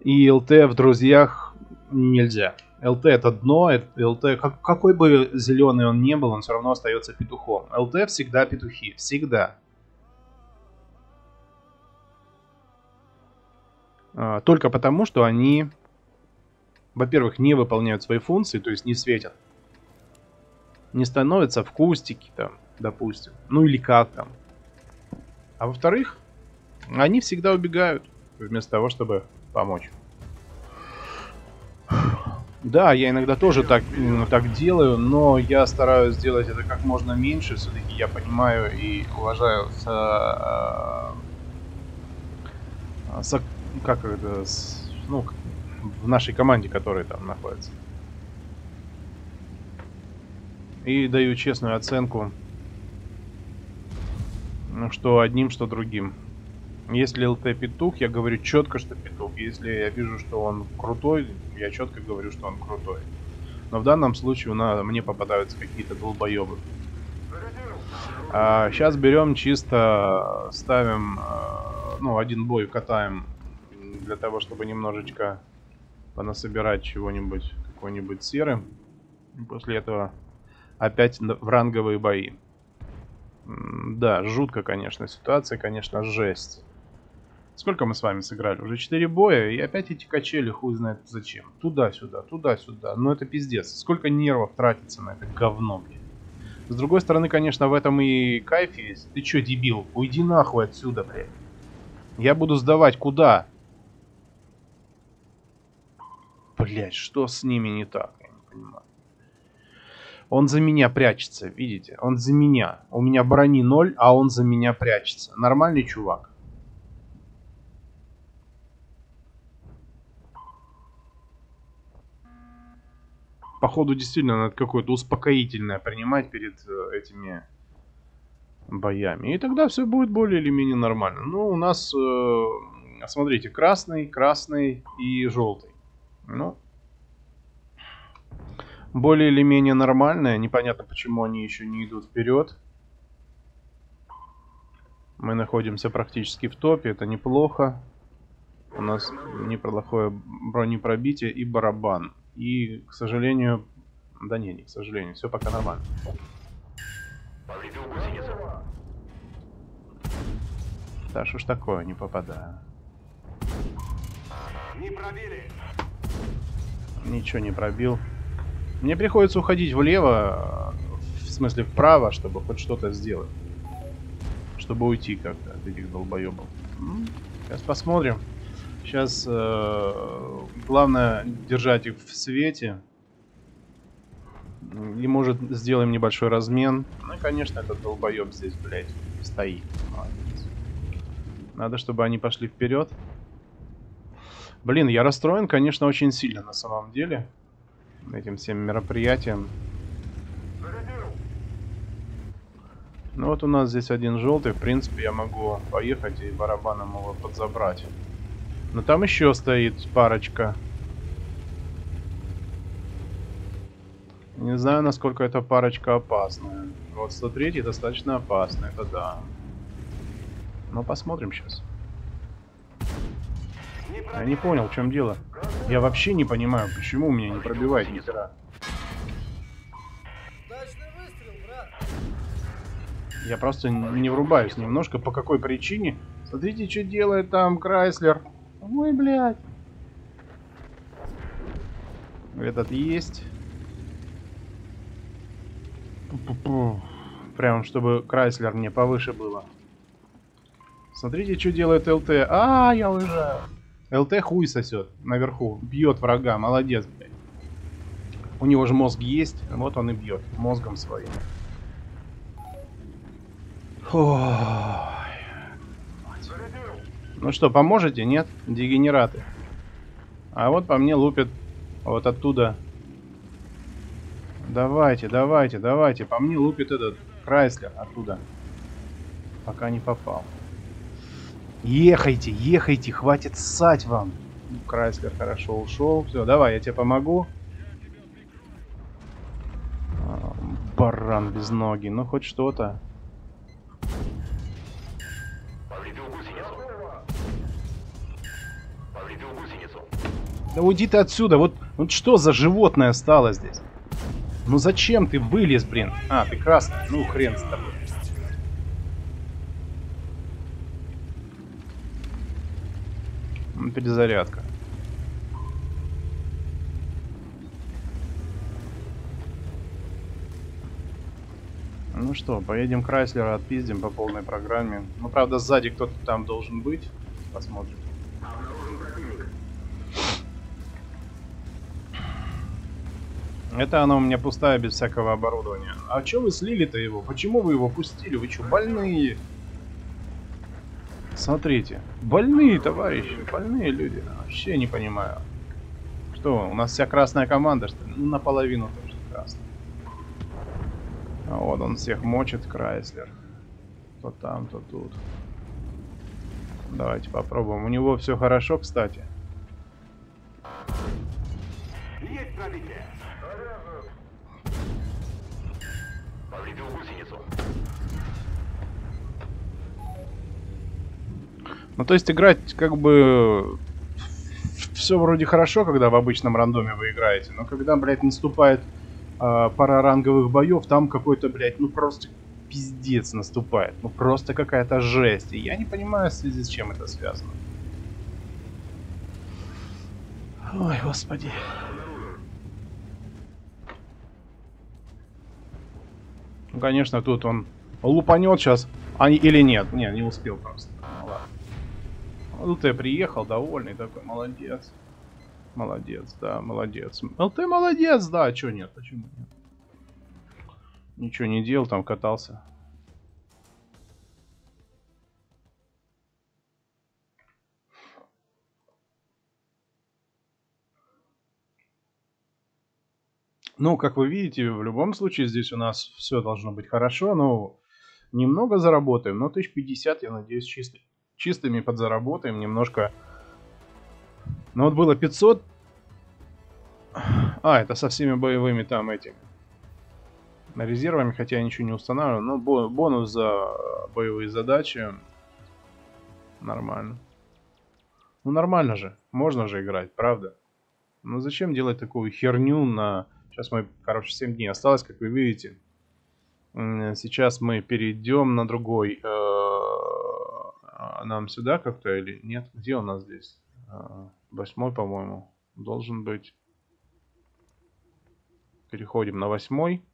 И ЛТ в друзьях нельзя. ЛТ это дно, ЛТ, как, какой бы зеленый он не был, он все равно остается петухом. ЛТ всегда петухи, всегда. А, только потому, что они, во-первых, не выполняют свои функции, то есть не светят. Не становятся в кустики там, допустим. Ну или как там. А во-вторых, они всегда убегают, вместо того, чтобы помочь. Да, я иногда тоже так, так делаю, но я стараюсь сделать это как можно меньше. Все-таки я понимаю и уважаю со, э, со, как это, с, ну, в нашей команде, которая там находится. И даю честную оценку, что одним, что другим. Если ЛТ петух, я говорю четко, что петух. Если я вижу, что он крутой, я четко говорю, что он крутой. Но в данном случае у нас, мне попадаются какие-то долбоебы. А, сейчас берем чисто, ставим, а, ну, один бой катаем для того, чтобы немножечко понасобирать чего-нибудь, какой-нибудь серы. после этого опять в ранговые бои. Да, жутко, конечно, ситуация, конечно, жесть. Сколько мы с вами сыграли? Уже 4 боя, и опять эти качели, хуй знает зачем. Туда-сюда, туда-сюда. Но это пиздец. Сколько нервов тратится на это говно, блин. С другой стороны, конечно, в этом и кайф есть. Ты чё, дебил? Уйди нахуй отсюда, блядь. Я буду сдавать куда? Блять, что с ними не так? Я не понимаю. Он за меня прячется, видите? Он за меня. У меня брони ноль, а он за меня прячется. Нормальный чувак. походу действительно надо какое-то успокоительное принимать перед э, этими боями. И тогда все будет более или менее нормально. Ну, у нас, э, смотрите, красный, красный и желтый. Ну, более или менее нормальное. Непонятно, почему они еще не идут вперед. Мы находимся практически в топе, это неплохо. У нас неплохое бронепробитие и барабан. И, к сожалению... Да не, не к сожалению, все пока нормально. Да что ж такое, не попадаю. Не пробили. Ничего не пробил. Мне приходится уходить влево, в смысле вправо, чтобы хоть что-то сделать. Чтобы уйти как-то от этих долбоебов. Сейчас посмотрим. Сейчас э, главное держать их в свете. И может сделаем небольшой размен. Ну и конечно этот долбоеб здесь, блядь, стоит. Молодец. Надо, чтобы они пошли вперед. Блин, я расстроен, конечно, очень сильно на самом деле. Этим всем мероприятием. Ну вот у нас здесь один желтый. В принципе, я могу поехать и барабаном его подзабрать. Но там еще стоит парочка. Не знаю, насколько эта парочка опасная. Вот 103 достаточно опасный, это да. Но посмотрим сейчас. Я не понял, в чем дело. Я вообще не понимаю, почему у меня не пробивает ни хера. Я просто не врубаюсь немножко. По какой причине? Смотрите, что делает там Крайслер. Ой, блядь. Этот есть. Пу-пу-пу. Прям, чтобы Крайслер мне повыше было. Смотрите, что делает ЛТ. А, я уезжаю. ЛТ хуй сосет наверху. Бьет врага. Молодец, блядь. У него же мозг есть. Вот он и бьет. Мозгом своим. Ой. Ну что, поможете? Нет? Дегенераты. А вот по мне лупят вот оттуда. Давайте, давайте, давайте. По мне лупит этот Крайслер оттуда. Пока не попал. Ехайте, ехайте, хватит ссать вам. Ну, Крайслер хорошо ушел. Все, давай, я тебе помогу. А, Баран без ноги. Ну, хоть что-то. Да уйди ты отсюда, вот, вот что за животное стало здесь? Ну зачем ты вылез, блин? А, ты красный, ну хрен с тобой. Перезарядка. Ну что, поедем Крайслера отпиздим по полной программе. Ну, правда, сзади кто-то там должен быть. Посмотрим. Это она у меня пустая, без всякого оборудования. А чё вы слили-то его? Почему вы его пустили? Вы чё, больные? Смотрите. Больные, товарищи. Больные люди. Вообще не понимаю. Что, у нас вся красная команда, что ли? Ну, наполовину тоже красная. А вот он всех мочит, Крайслер. То там, то тут. Давайте попробуем. У него все хорошо, кстати. Есть пробитие. Повредил гусеницу. Ну, то есть играть как бы все вроде хорошо, когда в обычном рандоме вы играете, но когда, блядь, наступает а, пара ранговых боев, там какой-то, блядь, ну просто пиздец наступает. Ну просто какая-то жесть. И я не понимаю, в связи с чем это связано. Ой, господи. Ну, конечно, тут он лупанет сейчас. А, или нет? Не, не успел просто. Ну. ЛТ приехал, довольный такой, молодец. Молодец, да, молодец. ЛТ молодец, да, а чё нет, почему нет? Ничего не делал, там катался. Ну, как вы видите, в любом случае здесь у нас все должно быть хорошо. Ну, немного заработаем, но 1050, я надеюсь, чисто, чистыми подзаработаем немножко. Ну вот было 500. А, это со всеми боевыми там этими. Резервами, хотя я ничего не устанавливаю. Но бо- бонус за боевые задачи. Нормально. Ну нормально же, можно же играть, правда? Ну зачем делать такую херню на... Сейчас мы, короче, 7 дней осталось, как вы видите. Сейчас мы перейдем на другой... Э, нам сюда как-то или нет? Где у нас здесь? Э, восьмой, по-моему. Должен быть. Переходим на восьмой.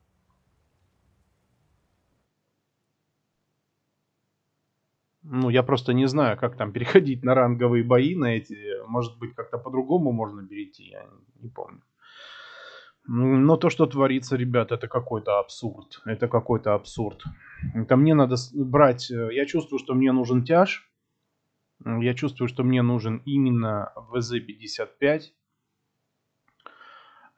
Ну, я просто не знаю, как там переходить на ранговые бои, на эти. Может быть, как-то по-другому можно перейти, я не помню. Но то, что творится, ребят, это какой-то абсурд. Это какой-то абсурд. Это мне надо брать... Э, я чувствую, что мне нужен тяж. Я чувствую, что мне нужен именно ВЗ-55.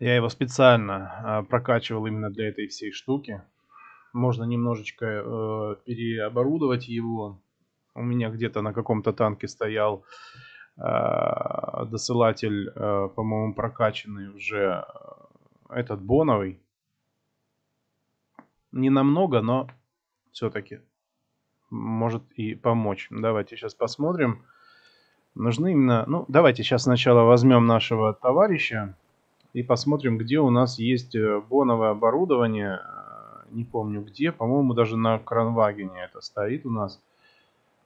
Я его специально а, прокачивал именно для этой всей штуки. Можно немножечко э, переоборудовать его у меня где-то на каком-то танке стоял э, досылатель, э, по-моему, прокачанный уже э, этот боновый. Не намного, но все-таки может и помочь. Давайте сейчас посмотрим. Нужны именно... Ну, давайте сейчас сначала возьмем нашего товарища и посмотрим, где у нас есть э, боновое оборудование. Э, не помню где. По-моему, даже на кранвагене это стоит у нас.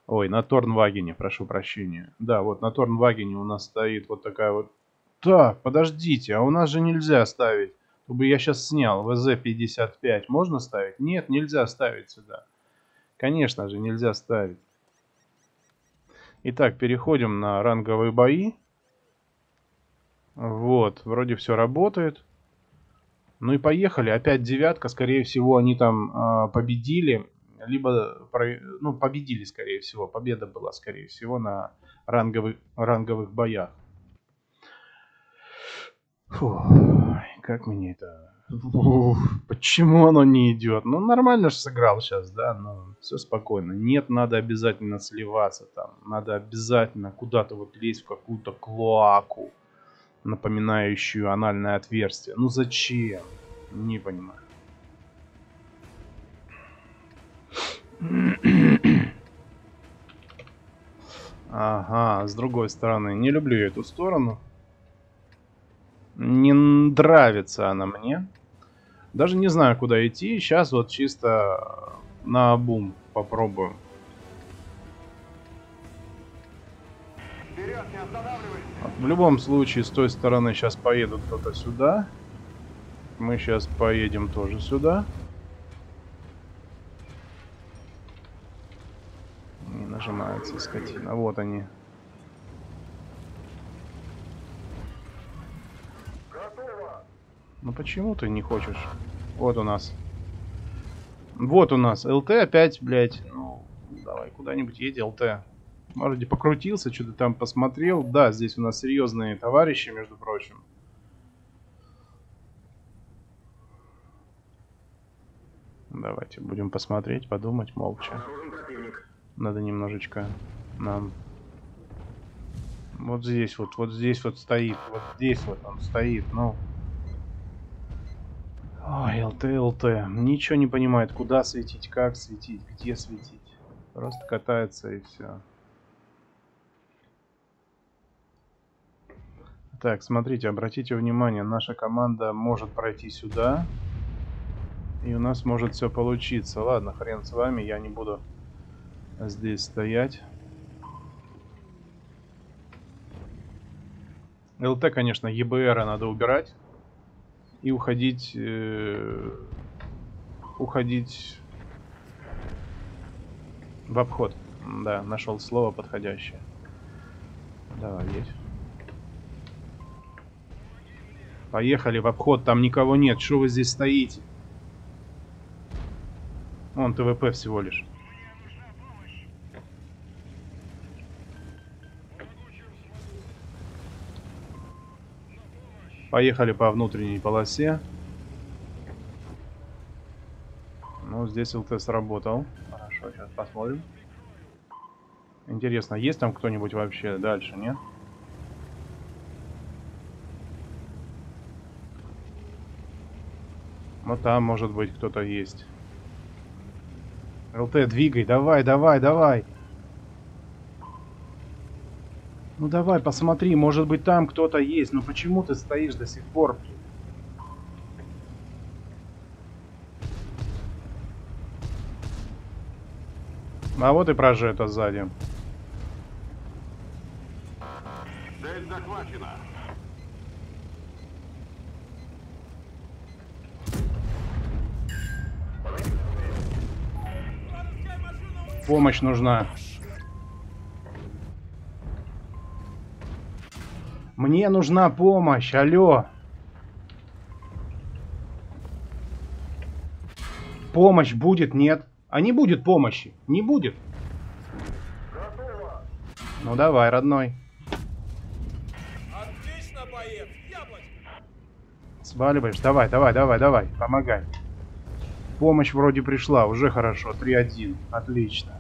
Ой, на Торнвагене, прошу прощения. Да, вот на Торнвагене у нас стоит вот такая вот... Так, подождите, а у нас же нельзя ставить. Чтобы я сейчас снял ВЗ-55. Можно ставить? Нет, нельзя ставить сюда. Конечно же, нельзя ставить. Итак, переходим на ранговые бои. Вот, вроде все работает. Ну и поехали. Опять девятка. Скорее всего, они там э, победили либо ну, победили, скорее всего. Победа была, скорее всего, на ранговых, ранговых боях. Фу, как мне это... Фу, почему оно не идет? Ну, нормально же сыграл сейчас, да, но все спокойно. Нет, надо обязательно сливаться там. Надо обязательно куда-то вот лезть в какую-то клоаку, напоминающую анальное отверстие. Ну, зачем? Не понимаю. Ага, с другой стороны. Не люблю эту сторону. Не нравится она мне. Даже не знаю, куда идти. Сейчас вот чисто на бум попробую. В любом случае, с той стороны сейчас поедут кто-то сюда. Мы сейчас поедем тоже сюда. нажимается, скотина. Вот они. Ну почему ты не хочешь? Вот у нас. Вот у нас. ЛТ опять, блядь. Ну, давай куда-нибудь едь, ЛТ. Вроде покрутился, что-то там посмотрел. Да, здесь у нас серьезные товарищи, между прочим. Давайте будем посмотреть, подумать молча. Надо немножечко нам... Вот здесь вот, вот здесь вот стоит. Вот здесь вот он стоит, ну... Ой, ЛТ, ЛТ. Ничего не понимает, куда светить, как светить, где светить. Просто катается и все. Так, смотрите, обратите внимание, наша команда может пройти сюда. И у нас может все получиться. Ладно, хрен с вами, я не буду здесь стоять. ЛТ, конечно, ЕБР надо убирать. И уходить... Э, уходить в обход. Да, нашел слово подходящее. Давай, есть. Поехали в обход, там никого нет. Что вы здесь стоите? Вон ТВП всего лишь. Поехали по внутренней полосе. Ну, здесь ЛТ сработал. Хорошо, сейчас посмотрим. Интересно, есть там кто-нибудь вообще дальше, нет? Вот там, может быть, кто-то есть. ЛТ, двигай, давай, давай, давай. Ну давай, посмотри, может быть там кто-то есть. Ну почему ты стоишь до сих пор? А вот и прожето сзади. Цель захвачена. Помощь нужна. Мне нужна помощь, алло. Помощь будет, нет? А не будет помощи, не будет. Ну давай, родной. Отлично, боец! Сваливаешь, давай, давай, давай, давай, помогай. Помощь вроде пришла, уже хорошо, 3-1, отлично.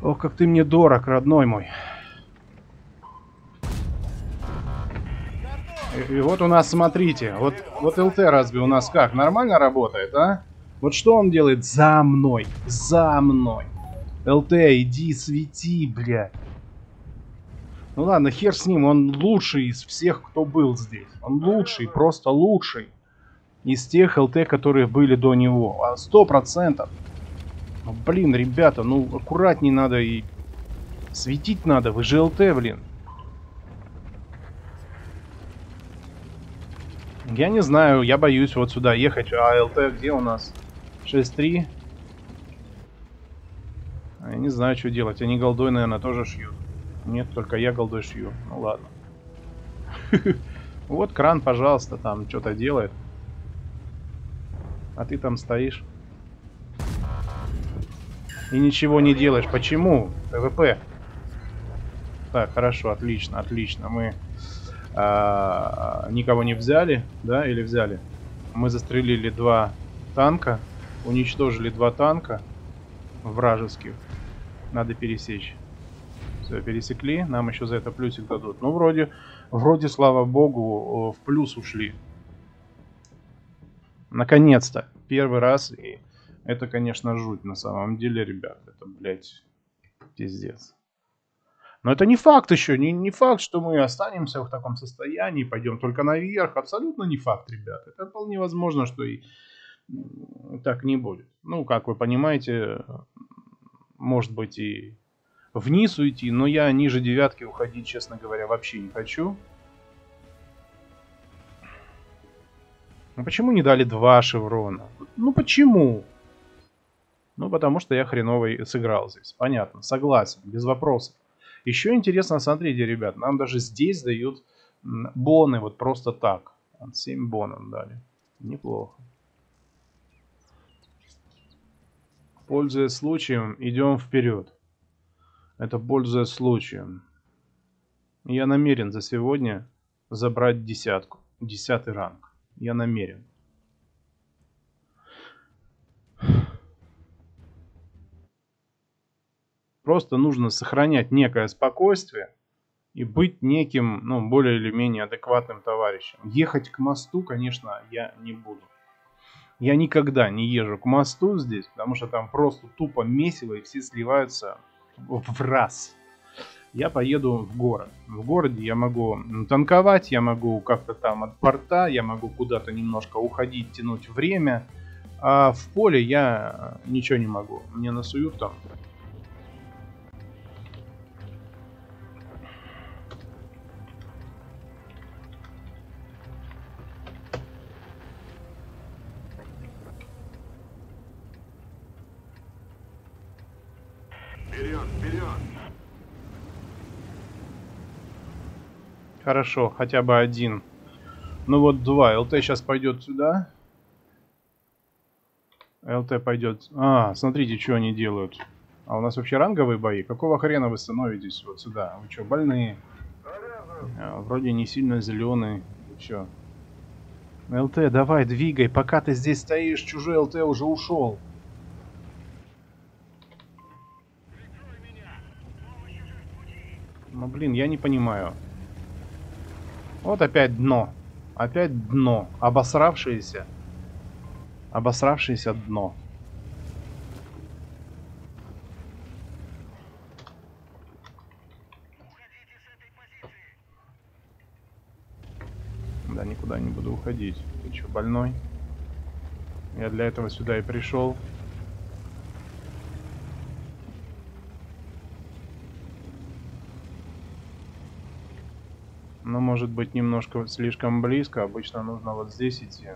Ох, как ты мне дорог, родной мой. И, вот у нас, смотрите, вот, вот ЛТ разве у нас как, нормально работает, а? Вот что он делает? За мной, за мной. ЛТ, иди свети, блядь. Ну ладно, хер с ним, он лучший из всех, кто был здесь. Он лучший, просто лучший. Из тех ЛТ, которые были до него. А, Сто процентов. Ну, блин, ребята, ну аккуратней надо и... Светить надо, вы же ЛТ, блин. Я не знаю, я боюсь вот сюда ехать. А ЛТ где у нас? 6-3. А Я не знаю, что делать. Они голдой, наверное, тоже шьют. Нет, только я голдой шью. Ну ладно. Вот кран, пожалуйста, там что-то делает. А ты там стоишь. И ничего не делаешь. Почему? ПВП. Так, хорошо, отлично, отлично. Мы а, никого не взяли, да, или взяли? Мы застрелили два танка, уничтожили два танка вражеских. Надо пересечь. Все, пересекли. Нам еще за это плюсик дадут. Ну, вроде, вроде, слава богу, в плюс ушли. Наконец-то. Первый раз. И это, конечно, жуть на самом деле, ребят. Это, блядь, пиздец. Но это не факт еще. Не, не факт, что мы останемся в таком состоянии. Пойдем только наверх. Абсолютно не факт, ребят. Это вполне возможно, что и так не будет. Ну, как вы понимаете, может быть и вниз уйти, но я ниже девятки уходить, честно говоря, вообще не хочу. Ну почему не дали два шеврона? Ну почему? Ну потому что я хреновый сыграл здесь. Понятно, согласен, без вопросов. Еще интересно, смотрите, ребят, нам даже здесь дают боны вот просто так. 7 бонов дали. Неплохо. Пользуясь случаем, идем вперед. Это пользуясь случаем. Я намерен за сегодня забрать десятку. Десятый ранг. Я намерен. Просто нужно сохранять некое спокойствие и быть неким, ну, более или менее адекватным товарищем. Ехать к мосту, конечно, я не буду. Я никогда не езжу к мосту здесь, потому что там просто тупо месиво и все сливаются в раз. Я поеду в город. В городе я могу танковать, я могу как-то там от порта, я могу куда-то немножко уходить, тянуть время. А в поле я ничего не могу. Мне насуют там. Хорошо, хотя бы один. Ну вот два. ЛТ сейчас пойдет сюда. ЛТ пойдет... А, смотрите, что они делают. А у нас вообще ранговые бои? Какого хрена вы становитесь вот сюда? Вы что, больные? А, вроде не сильно зеленые. Че? ЛТ, давай, двигай. Пока ты здесь стоишь, чужой ЛТ уже ушел. Ну, блин, я не понимаю. Вот опять дно. Опять дно. Обосравшееся. Обосравшееся дно. Да, никуда не буду уходить. Ты что, больной? Я для этого сюда и пришел. Но может быть немножко слишком близко. Обычно нужно вот здесь идти.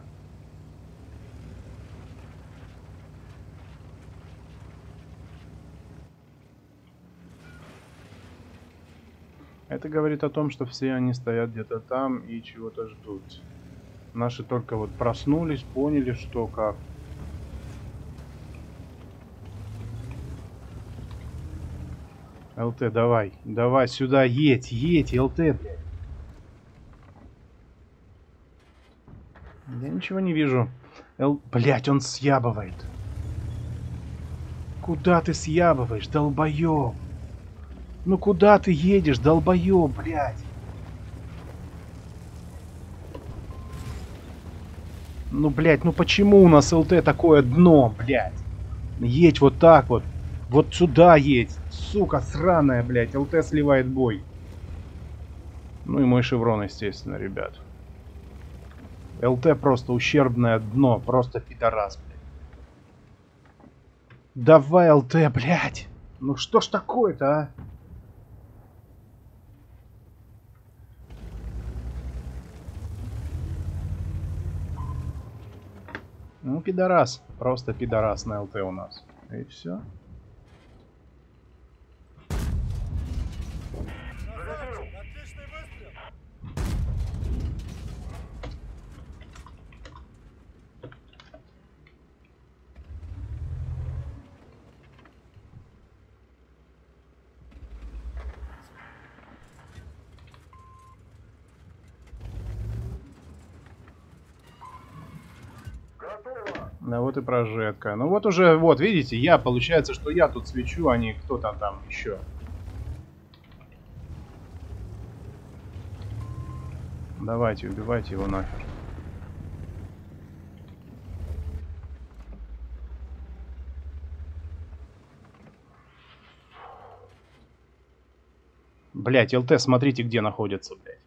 Это говорит о том, что все они стоят где-то там и чего-то ждут. Наши только вот проснулись, поняли, что как. ЛТ, давай, давай сюда, едь, едь, ЛТ, блядь. Я ничего не вижу. Л... Блять, он съябывает. Куда ты съябываешь, долбоёб? Ну куда ты едешь, долбоёб, блядь? Ну, блядь, ну почему у нас ЛТ такое дно, блядь? Едь вот так вот. Вот сюда едь. Сука, сраная, блядь. ЛТ сливает бой. Ну и мой шеврон, естественно, ребят. ЛТ просто ущербное дно. Просто пидорас, блядь. Давай, ЛТ, блядь. Ну что ж такое-то, а? Ну, пидорас. Просто пидорас на ЛТ у нас. И все. Вот и прожетка. Ну вот уже, вот, видите, я, получается, что я тут свечу, а не кто-то там еще. Давайте, убивайте его нахер. Блять, ЛТ, смотрите, где находится, блядь.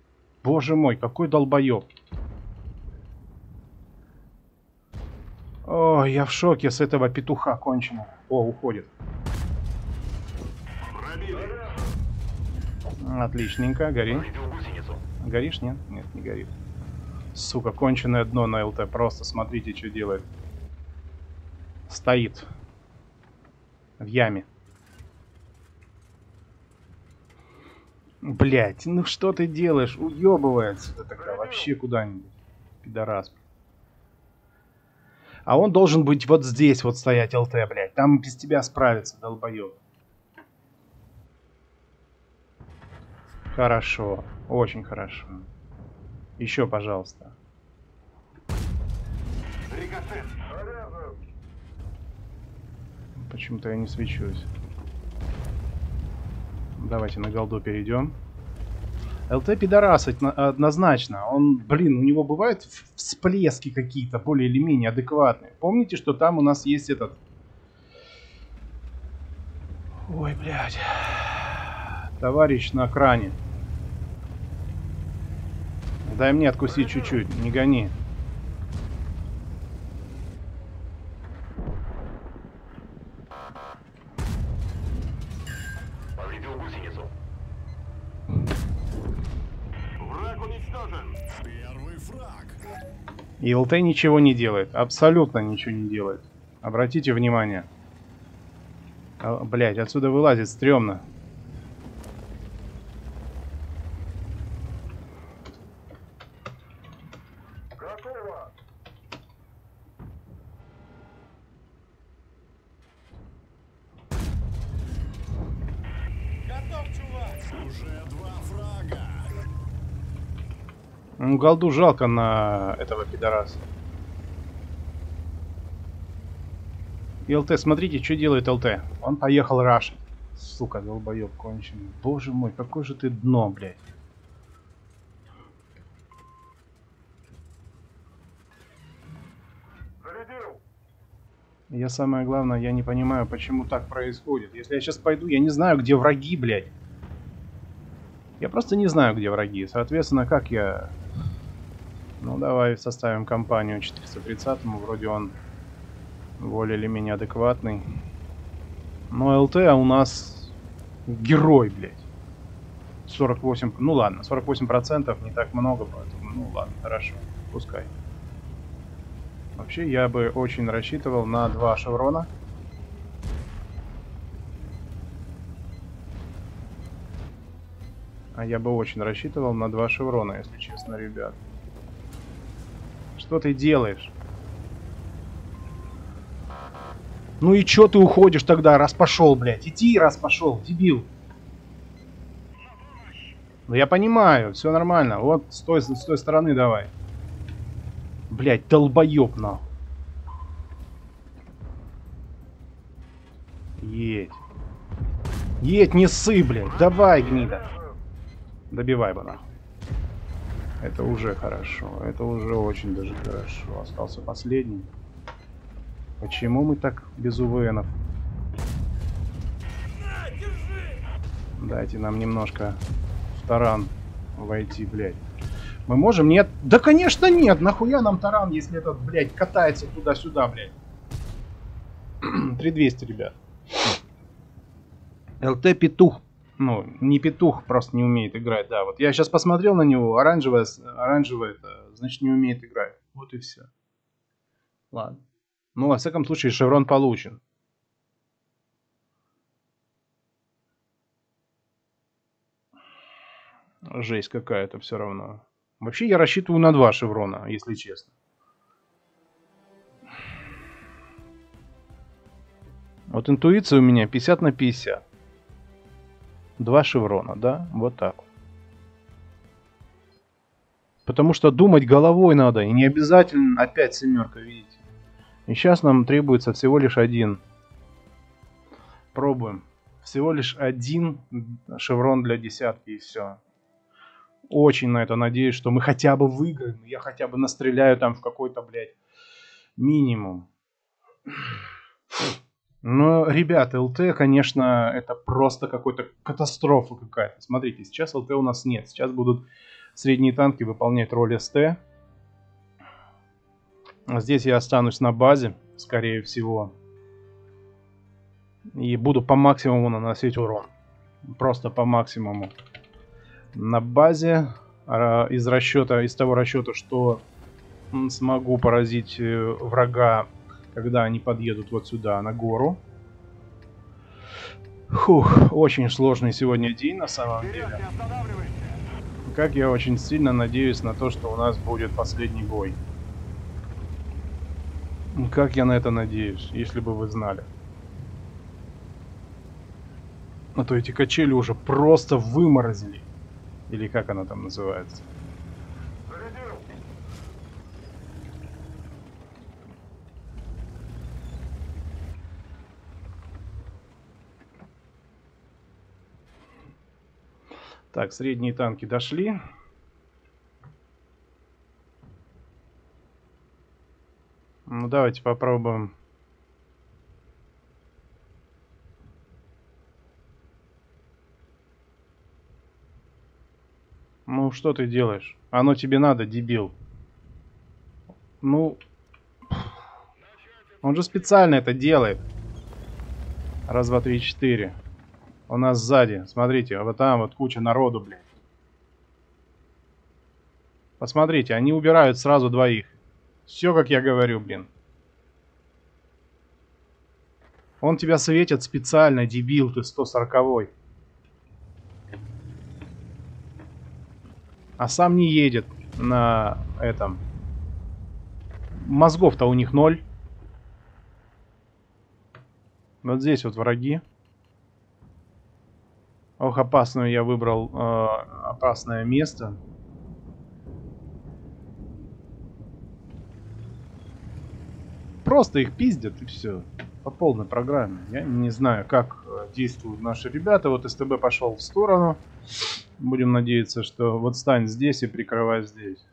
Боже мой, какой долбоеб. Ой, я в шоке с этого петуха кончено. О, уходит. Отличненько, гори. Горишь, нет? Нет, не горит. Сука, конченое дно на ЛТ. Просто смотрите, что делает. Стоит. В яме. Блять, ну что ты делаешь? Уебывается ты такая вообще куда-нибудь. Пидорас. А он должен быть вот здесь вот стоять, ЛТ, блядь. Там без тебя справится, долбоеб. Хорошо. Очень хорошо. Еще, пожалуйста. Почему-то я не свечусь. Давайте на голду перейдем. ЛТ пидорас одно- однозначно. Он, блин, у него бывают всплески какие-то более или менее адекватные. Помните, что там у нас есть этот... Ой, блядь. Товарищ на кране. Дай мне откусить чуть-чуть, не гони. И ЛТ ничего не делает. Абсолютно ничего не делает. Обратите внимание. А, блядь, отсюда вылазит стрёмно. Готово. Готов, чувак! Уже два фрага. Ну, голду жалко на этого пидораса. ЛТ, смотрите, что делает ЛТ. Он поехал раш. Сука, долбоеб конченый. Боже мой, какое же ты дно, блядь. Я самое главное, я не понимаю, почему так происходит. Если я сейчас пойду, я не знаю, где враги, блядь. Я просто не знаю, где враги. Соответственно, как я... Ну, давай составим компанию 430-му. Вроде он более или менее адекватный. Но ЛТ у нас герой, блядь. 48, ну ладно, 48 процентов не так много, поэтому, ну ладно, хорошо, пускай. Вообще, я бы очень рассчитывал на два шеврона. А я бы очень рассчитывал на два шеврона, если честно, ребят. Что ты делаешь? Ну и чё ты уходишь тогда, раз пошел, блядь? Иди, раз пошел, дебил. Ну я понимаю, все нормально. Вот с той, с той стороны давай. Блять, долбоеб нахуй. Едь. Едь, не ссы, блядь. Давай, гнида. Добивай бы нахуй. Это уже хорошо. Это уже очень даже хорошо. Остался последний. Почему мы так без УВНов? Дайте нам немножко в таран войти, блядь. Мы можем? Нет? Да, конечно, нет. Нахуя нам таран, если этот, блядь, катается туда-сюда, блядь. 3200, ребят. ЛТ петух. Ну, не петух, просто не умеет играть, да. Вот я сейчас посмотрел на него, оранжевое, оранжевое это, значит, не умеет играть. Вот и все. Ладно. Ну, во всяком случае, шеврон получен. Жесть какая-то все равно. Вообще я рассчитываю на два шеврона, если честно. Вот интуиция у меня 50 на 50. Два шеврона, да? Вот так. Потому что думать головой надо, и не обязательно опять семерка, видите. И сейчас нам требуется всего лишь один. Пробуем. Всего лишь один шеврон для десятки и все. Очень на это надеюсь, что мы хотя бы выиграем. Я хотя бы настреляю там в какой-то, блядь, минимум. Но, ребята, ЛТ, конечно, это просто какой-то катастрофа какая-то. Смотрите, сейчас ЛТ у нас нет. Сейчас будут средние танки выполнять роль СТ. Здесь я останусь на базе, скорее всего. И буду по максимуму наносить урон. Просто по максимуму. На базе а, из расчета, из того расчета, что смогу поразить э, врага, когда они подъедут вот сюда, на гору. Фух, очень сложный сегодня день на самом деле. Как я очень сильно надеюсь на то, что у нас будет последний бой. Как я на это надеюсь, если бы вы знали. А то эти качели уже просто выморозили. Или как она там называется. Так, средние танки дошли. Ну, давайте попробуем. Ну, что ты делаешь? Оно тебе надо, дебил. Ну... Он же специально это делает. Раз, два, три, четыре. У нас сзади. Смотрите, вот там вот куча народу, блядь. Посмотрите, они убирают сразу двоих. Все, как я говорю, блин. Он тебя светит специально, дебил ты 140-й. А сам не едет на этом. Мозгов-то у них ноль. Вот здесь вот враги. Ох, опасную я выбрал э, опасное место. Просто их пиздят и все. По полной программе. Я не знаю, как э, действуют наши ребята. Вот СТБ пошел в сторону. Будем надеяться, что вот стань здесь и прикрывай здесь.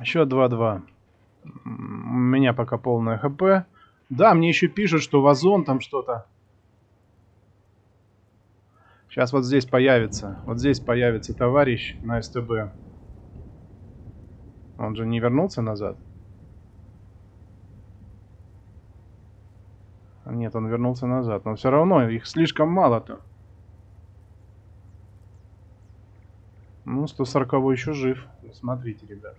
Еще 2-2. У меня пока полное хп. Да, мне еще пишут, что вазон там что-то Сейчас вот здесь появится. Вот здесь появится товарищ на СТБ. Он же не вернулся назад? Нет, он вернулся назад. Но все равно их слишком мало-то. Ну, 140 еще жив. Смотрите, ребят.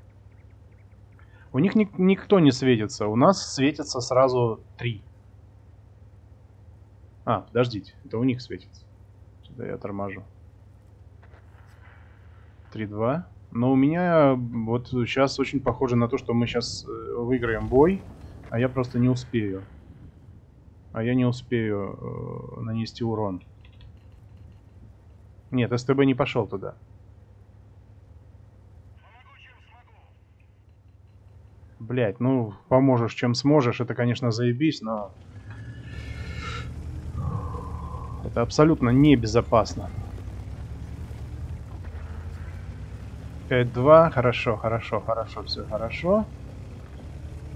У них ни никто не светится. У нас светится сразу три. А, подождите. Это у них светится. Что-то я торможу. 3-2. Но у меня вот сейчас очень похоже на то, что мы сейчас э, выиграем бой, а я просто не успею. А я не успею э, нанести урон. Нет, СТБ не пошел туда. Блять, ну, поможешь, чем сможешь, это, конечно, заебись, но... Это абсолютно небезопасно. 5-2, хорошо, хорошо, хорошо, все хорошо.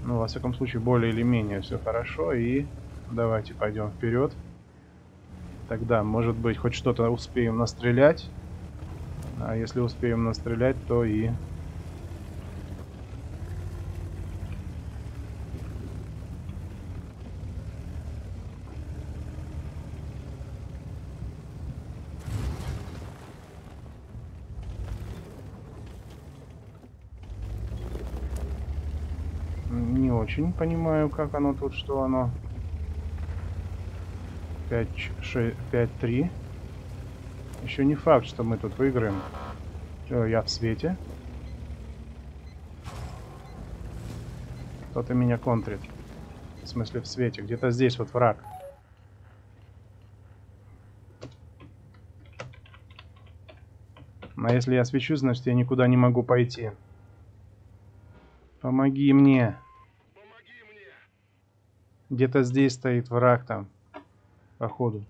Ну, во всяком случае, более или менее все хорошо, и давайте пойдем вперед. Тогда, может быть, хоть что-то успеем настрелять. А если успеем настрелять, то и не очень понимаю, как оно тут, что оно. 5, 6, 5, 3. Еще не факт, что мы тут выиграем. Все, я в свете. Кто-то меня контрит. В смысле в свете. Где-то здесь вот враг. А если я свечу, значит я никуда не могу пойти. Помоги мне. Где-то здесь стоит враг там. Походу.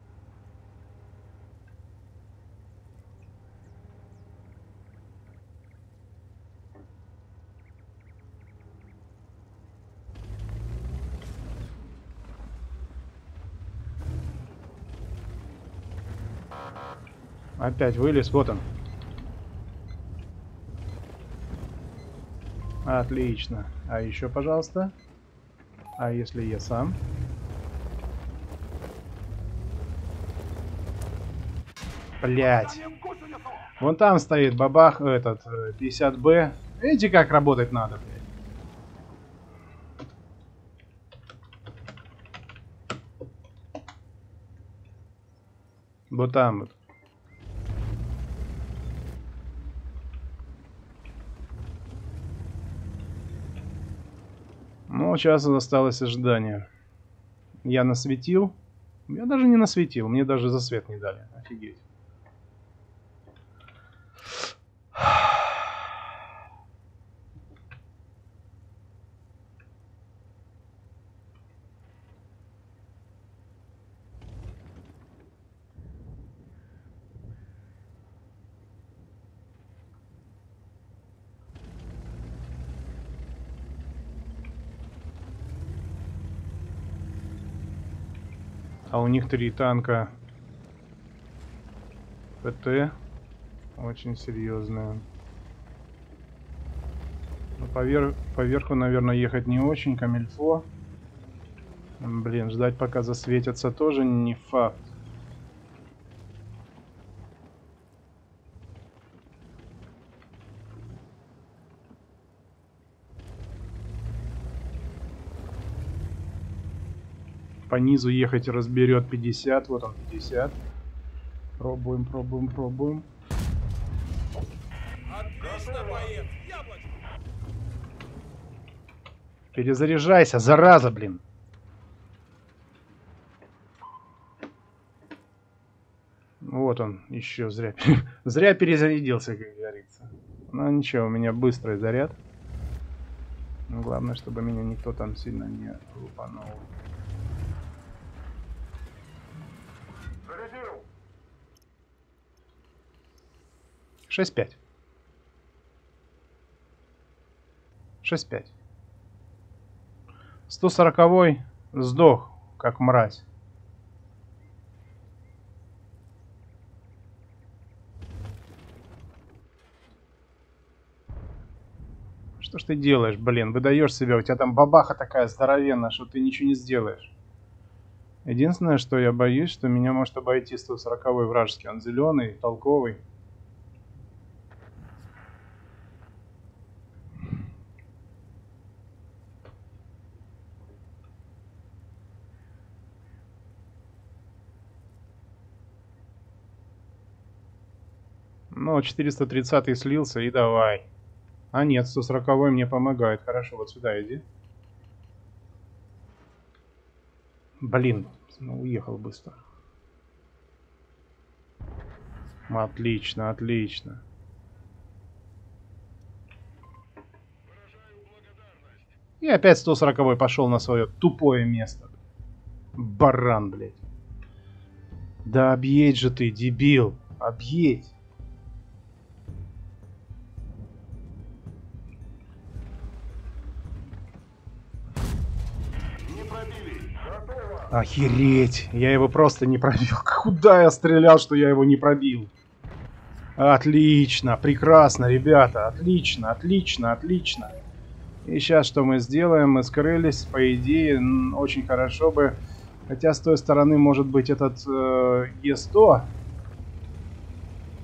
Опять вылез, вот он. Отлично. А еще, пожалуйста. А если я сам? Блять. Вон там стоит бабах, этот, 50Б. Видите, как работать надо, блядь. Вот там вот. Сейчас осталось ожидание. Я насветил. Я даже не насветил, мне даже за свет не дали. Офигеть. У них три танка. ПТ. Очень серьезная. Но повер... Поверху, наверное, ехать не очень. Камильфо. Блин, ждать пока засветятся тоже не факт. По низу ехать разберет 50. Вот он 50. Пробуем, пробуем, пробуем. Перезаряжайся, зараза, блин. Вот он, еще зря. зря перезарядился, как говорится. Но ничего, у меня быстрый заряд. Но главное, чтобы меня никто там сильно не лупанул. 6-5. 6-5. 140 сдох, как мразь. Что ж ты делаешь, блин? Выдаешь себя, у тебя там бабаха такая здоровенная, что ты ничего не сделаешь. Единственное, что я боюсь, что меня может обойти 140 вражеский. Он зеленый, толковый. Ну, 430 слился и давай. А нет, 140 мне помогает. Хорошо, вот сюда иди. Блин, ну, уехал быстро. Отлично, отлично. И опять 140 пошел на свое тупое место. Баран, блядь. Да объедь же ты, дебил. Объедь. Охереть, я его просто не пробил. Куда я стрелял, что я его не пробил? Отлично, прекрасно, ребята, отлично, отлично, отлично. И сейчас что мы сделаем? Мы скрылись, по идее, очень хорошо бы. Хотя с той стороны может быть этот э, Е100.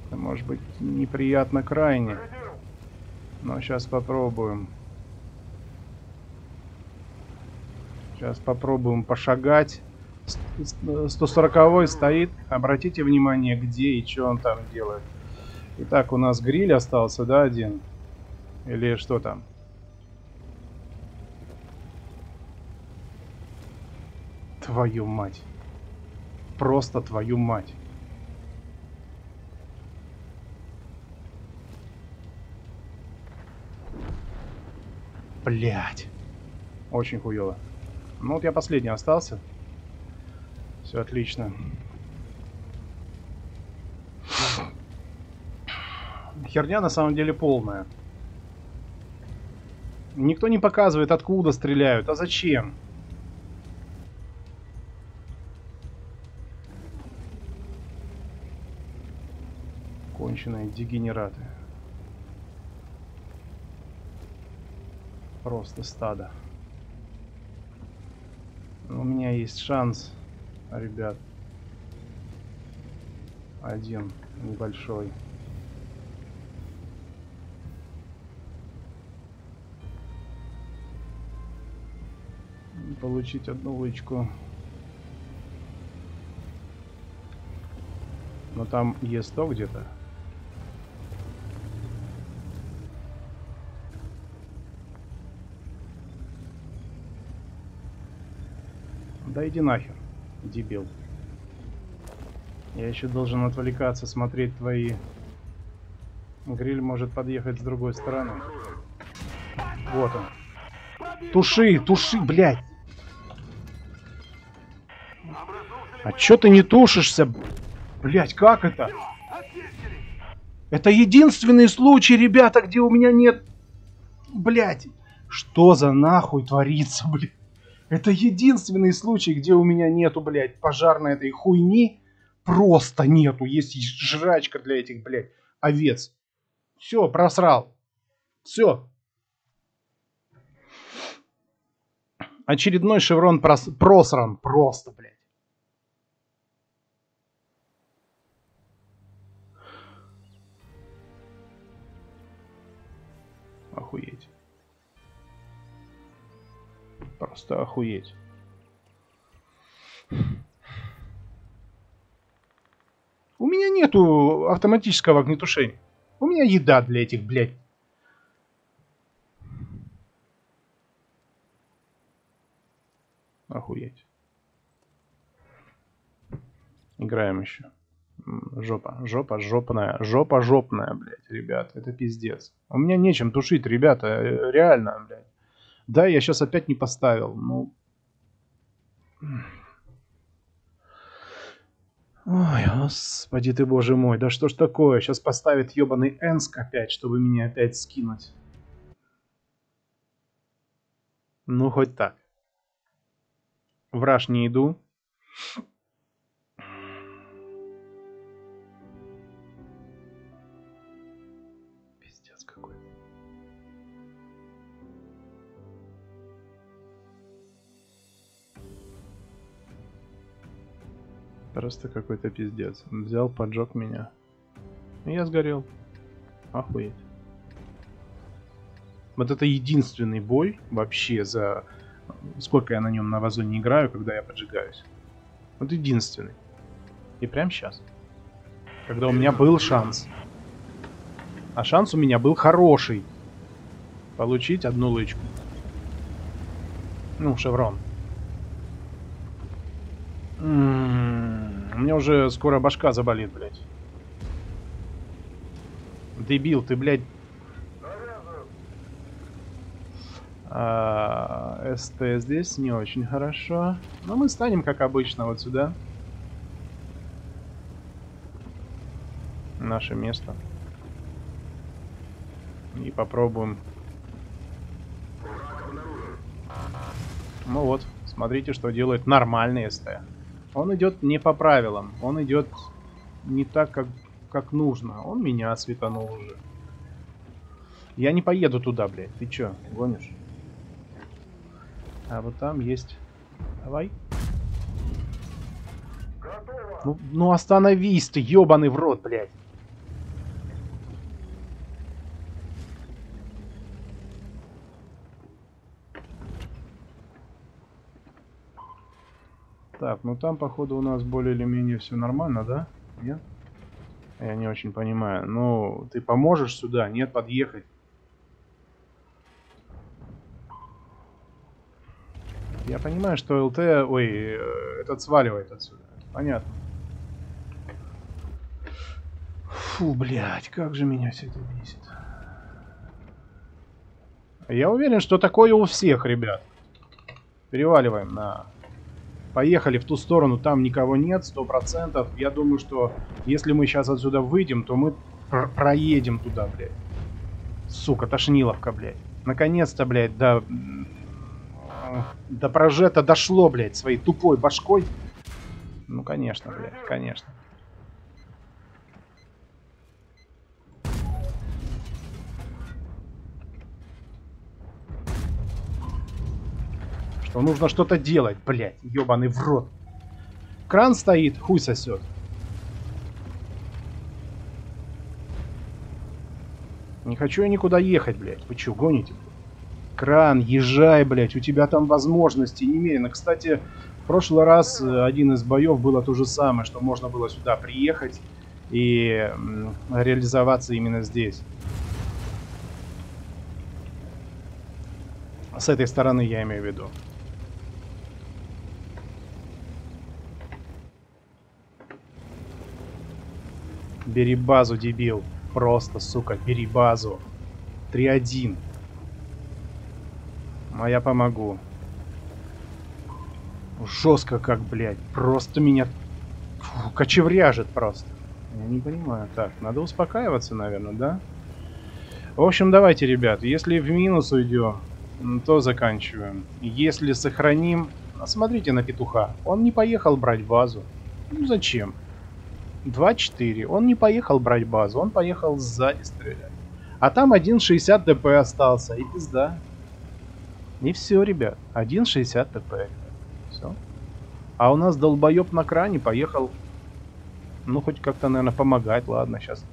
Это может быть неприятно крайне. Но сейчас попробуем. Сейчас попробуем пошагать. С- с- 140 стоит. Обратите внимание, где и что он там делает. Итак, у нас гриль остался, да, один? Или что там? Твою мать. Просто твою мать. Блять. Очень хуёво. Ну вот я последний остался. Все отлично. Херня на самом деле полная. Никто не показывает, откуда стреляют. А зачем? Конченые дегенераты. Просто стадо. У меня есть шанс, ребят. Один небольшой. Получить одну лычку. Но там Е100 где-то. Да иди нахер, дебил. Я еще должен отвлекаться, смотреть твои... Гриль может подъехать с другой стороны. Вот он. Туши, туши, блядь. А чё ты не тушишься? Блядь, как это? Это единственный случай, ребята, где у меня нет... Блядь, что за нахуй творится, блядь? Это единственный случай, где у меня нету, блядь, пожарной этой хуйни. Просто нету. Есть жрачка для этих, блядь, овец. Все, просрал. Все. Очередной шеврон прос- просран. Просто, блядь. Просто охуеть. У меня нету автоматического огнетушения. У меня еда для этих, блядь. Охуеть. Играем еще. Жопа, жопа, жопная, жопа, жопная, блядь, ребят, это пиздец. У меня нечем тушить, ребята, э, реально, блядь. Да, я сейчас опять не поставил, ну... Ой, господи ты, боже мой, да что ж такое? Сейчас поставит ебаный Энск опять, чтобы меня опять скинуть. Ну, хоть так. Враж не иду. Просто какой-то пиздец. Он взял, поджег меня. И я сгорел. Охуеть. Вот это единственный бой вообще за... Сколько я на нем на вазоне играю, когда я поджигаюсь. Вот единственный. И прям сейчас. Когда у меня был шанс. А шанс у меня был хороший. Получить одну лычку. Ну, шеврон. М-м-м, Меня уже скоро башка заболит, блядь. Дебил, ты, блядь... А, СТ здесь не очень хорошо. Но мы станем, как обычно, вот сюда. Наше место. И попробуем. Ну вот, смотрите, что делает нормальный СТ. Он идет не по правилам. Он идет не так, как, как нужно. Он меня светанул уже. Я не поеду туда, блядь. Ты чё, гонишь? А вот там есть... Давай. Ну, ну остановись ты, ёбаный в рот, блядь. Так, ну там, походу, у нас более или менее все нормально, да? Нет? Я не очень понимаю. Ну, ты поможешь сюда? Нет, подъехать. Я понимаю, что ЛТ, ой, э, этот сваливает отсюда. Понятно. Фу, блядь, как же меня все это бесит. Я уверен, что такое у всех, ребят. Переваливаем на... Поехали в ту сторону, там никого нет, сто процентов. Я думаю, что если мы сейчас отсюда выйдем, то мы пр- проедем туда, блядь. Сука, тошниловка, блядь. Наконец-то, блядь, до... м, До прожета дошло, блядь, своей тупой башкой. Ну, конечно, блядь, конечно. Что нужно что-то делать, блядь, ебаный в рот. Кран стоит, хуй сосет. Не хочу я никуда ехать, блядь. Вы чё, гоните? Кран, езжай, блядь, у тебя там возможности немерено. Кстати, в прошлый раз э, один из боев было то же самое, что можно было сюда приехать и реализоваться именно здесь. С этой стороны я имею в виду. Бери базу, дебил. Просто, сука, бери базу. 3-1. А я помогу. Жестко как, блядь. Просто меня фу, кочевряжет просто. Я не понимаю. Так, надо успокаиваться, наверное, да? В общем, давайте, ребят, если в минус уйдем, то заканчиваем. Если сохраним... Смотрите на петуха. Он не поехал брать базу. Ну зачем? 2-4. Он не поехал брать базу, он поехал сзади стрелять. А там 1.60 ДП остался, и пизда. И все, ребят. 1.60 ТП. Все. А у нас долбоеб на кране поехал. Ну, хоть как-то, наверное, помогать. Ладно, сейчас.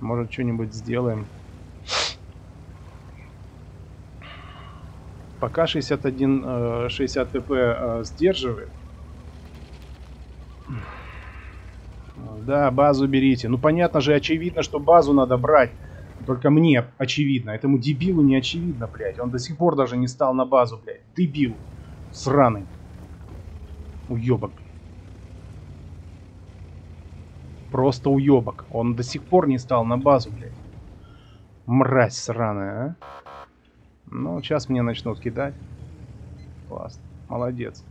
Может, что-нибудь сделаем. Пока 61, э, 60 ТП сдерживает. Да, базу берите. Ну, понятно же, очевидно, что базу надо брать. Только мне очевидно. Этому дебилу не очевидно, блядь. Он до сих пор даже не стал на базу, блядь. Дебил. Сраный. Уебок. Просто уебок. Он до сих пор не стал на базу, блядь. Мразь сраная, а. Ну, сейчас мне начнут кидать. Классно. Молодец.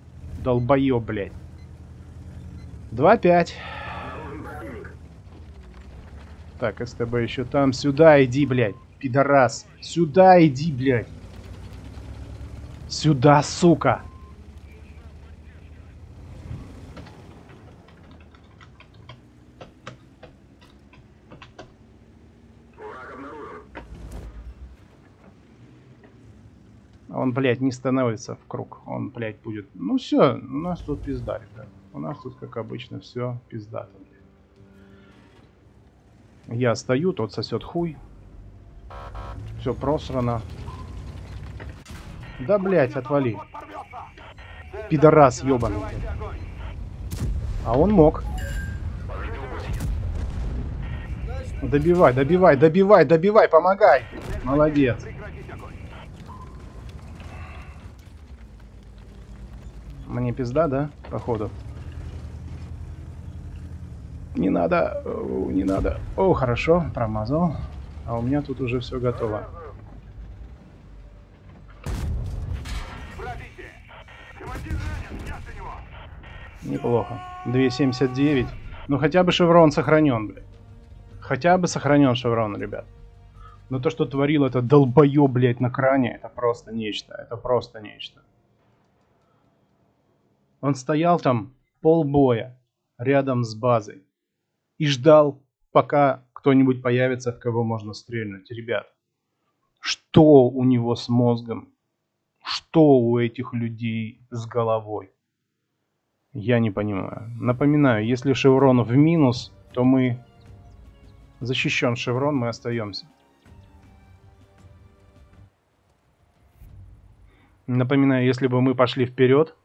Долбоеб, блядь. 2-5. Так, СТБ еще там. Сюда иди, блядь. Пидорас. Сюда иди, блядь. Сюда, сука. Он, блядь, не становится в круг. Он, блядь, будет... Ну все, у нас тут пизда, ребят. У нас тут, как обычно, все пиздато. Я стою, тот сосет хуй. Все просрано. Да, блядь, отвали. Пидорас ебаный. А он мог. Добивай, добивай, добивай, добивай, помогай. Молодец. Мне пизда, да? Походу. Не надо, о, не надо. О, хорошо, промазал. А у меня тут уже все готово. Бродите! Командир ранен, снять него! Неплохо. 2.79. Ну хотя бы шеврон сохранен, блядь. Хотя бы сохранен шеврон, ребят. Но то, что творил это долбоеб, блядь, на кране, это просто нечто. Это просто нечто. Он стоял там полбоя рядом с базой и ждал, пока кто-нибудь появится, в кого можно стрельнуть. Ребят, что у него с мозгом? Что у этих людей с головой? Я не понимаю. Напоминаю, если шеврон в минус, то мы... Защищен шеврон, мы остаемся. Напоминаю, если бы мы пошли вперед,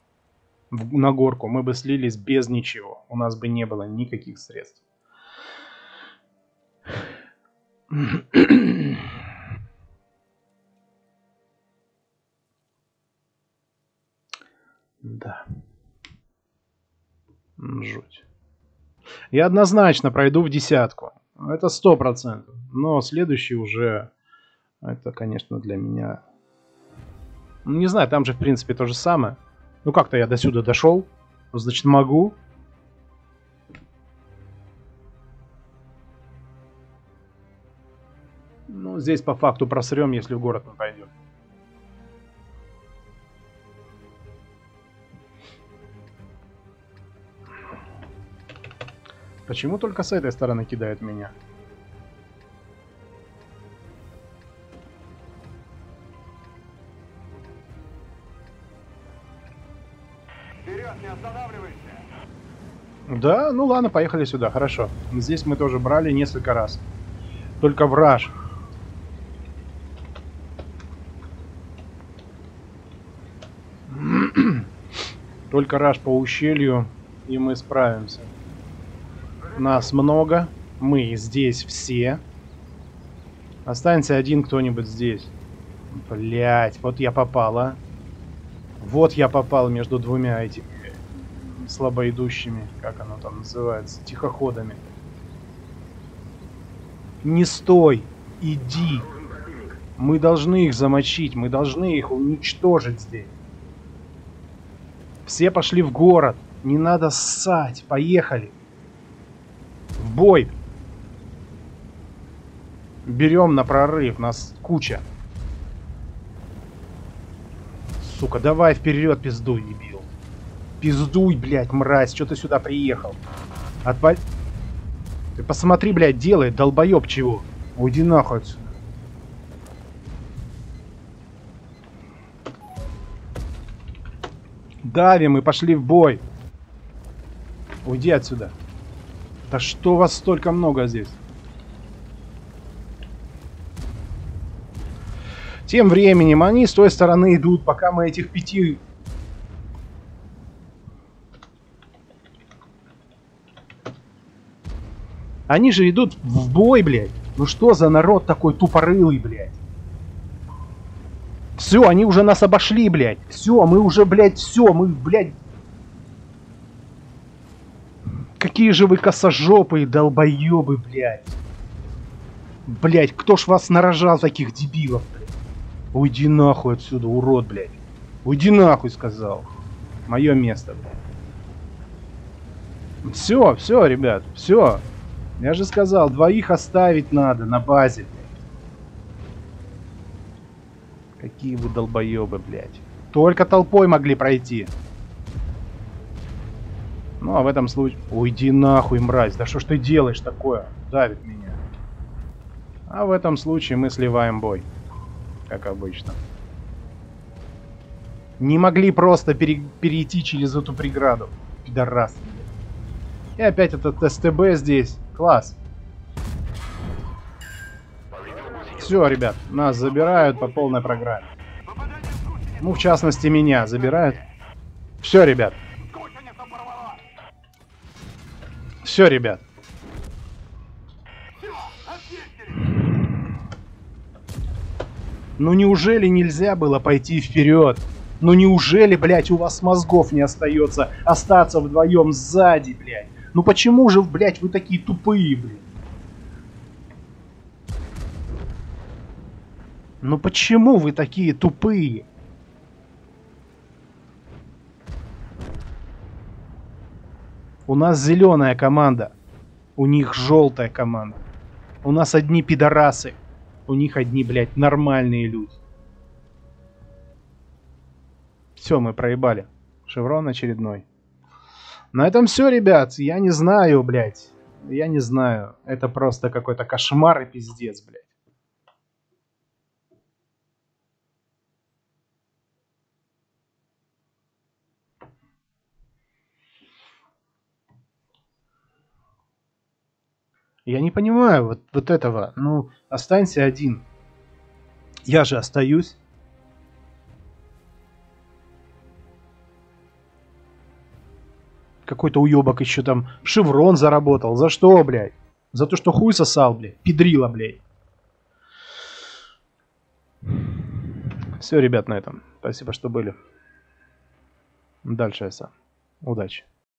на горку, мы бы слились без ничего. У нас бы не было никаких средств. Да. Жуть. Я однозначно пройду в десятку. Это сто процентов. Но следующий уже... Это, конечно, для меня... Ну, Не знаю, там же, в принципе, то же самое. Ну, как-то я до сюда дошел. Значит, могу. Здесь по факту просрем, если в город мы пойдем. Почему только с этой стороны кидает меня? Вперед, не останавливайся! Да, ну ладно, поехали сюда, хорошо. Здесь мы тоже брали несколько раз. Только враж. Только раш по ущелью, и мы справимся. Нас много, мы здесь все. Останется один кто-нибудь здесь. Блять, вот я попал, а. Вот я попал между двумя этими слабоидущими, как оно там называется, тихоходами. Не стой, иди. Мы должны их замочить, мы должны их уничтожить здесь. Все пошли в город, не надо ссать, поехали. В бой. Берем на прорыв, нас куча. Сука, давай вперед, пиздуй, дебил. Пиздуй, блядь, мразь, что ты сюда приехал? Отваль... Ты посмотри, блядь, делает, долбоеб чего. Уйди нахуй отсюда. Давим и пошли в бой. Уйди отсюда. Да что вас столько много здесь? Тем временем они с той стороны идут, пока мы этих пяти... Они же идут в бой, блядь. Ну что за народ такой тупорылый, блядь? Все, они уже нас обошли, блядь. Все, мы уже, блядь, все, мы, блядь... Какие же вы косожопые долбоебы, блядь. Блядь, кто ж вас нарожал таких дебилов, блядь? Уйди нахуй отсюда, урод, блядь. Уйди нахуй, сказал. Мое место, блядь. Все, все, ребят, все. Я же сказал, двоих оставить надо на базе, блядь. Какие вы долбоебы, блядь. Только толпой могли пройти. Ну, а в этом случае... Уйди нахуй, мразь. Да что ж ты делаешь такое? Давит меня. А в этом случае мы сливаем бой. Как обычно. Не могли просто пере- перейти через эту преграду. пидорас. И опять этот СТБ здесь. Класс. Все, ребят, нас забирают по полной программе. Ну, в частности, меня забирают. Все, ребят. Все, ребят. Ну неужели нельзя было пойти вперед? Ну неужели, блядь, у вас мозгов не остается остаться вдвоем сзади, блядь? Ну почему же, блядь, вы такие тупые, блядь? Ну почему вы такие тупые? У нас зеленая команда. У них желтая команда. У нас одни пидорасы. У них одни, блядь, нормальные люди. Все, мы проебали. Шеврон очередной. На этом все, ребят. Я не знаю, блядь. Я не знаю. Это просто какой-то кошмар и пиздец, блядь. Я не понимаю вот, вот этого. Ну, останься один. Я же остаюсь. Какой-то уебок еще там шеврон заработал. За что, блядь? За то, что хуй сосал, блядь. Педрила, блядь. Все, ребят, на этом. Спасибо, что были. Дальше я. Удачи.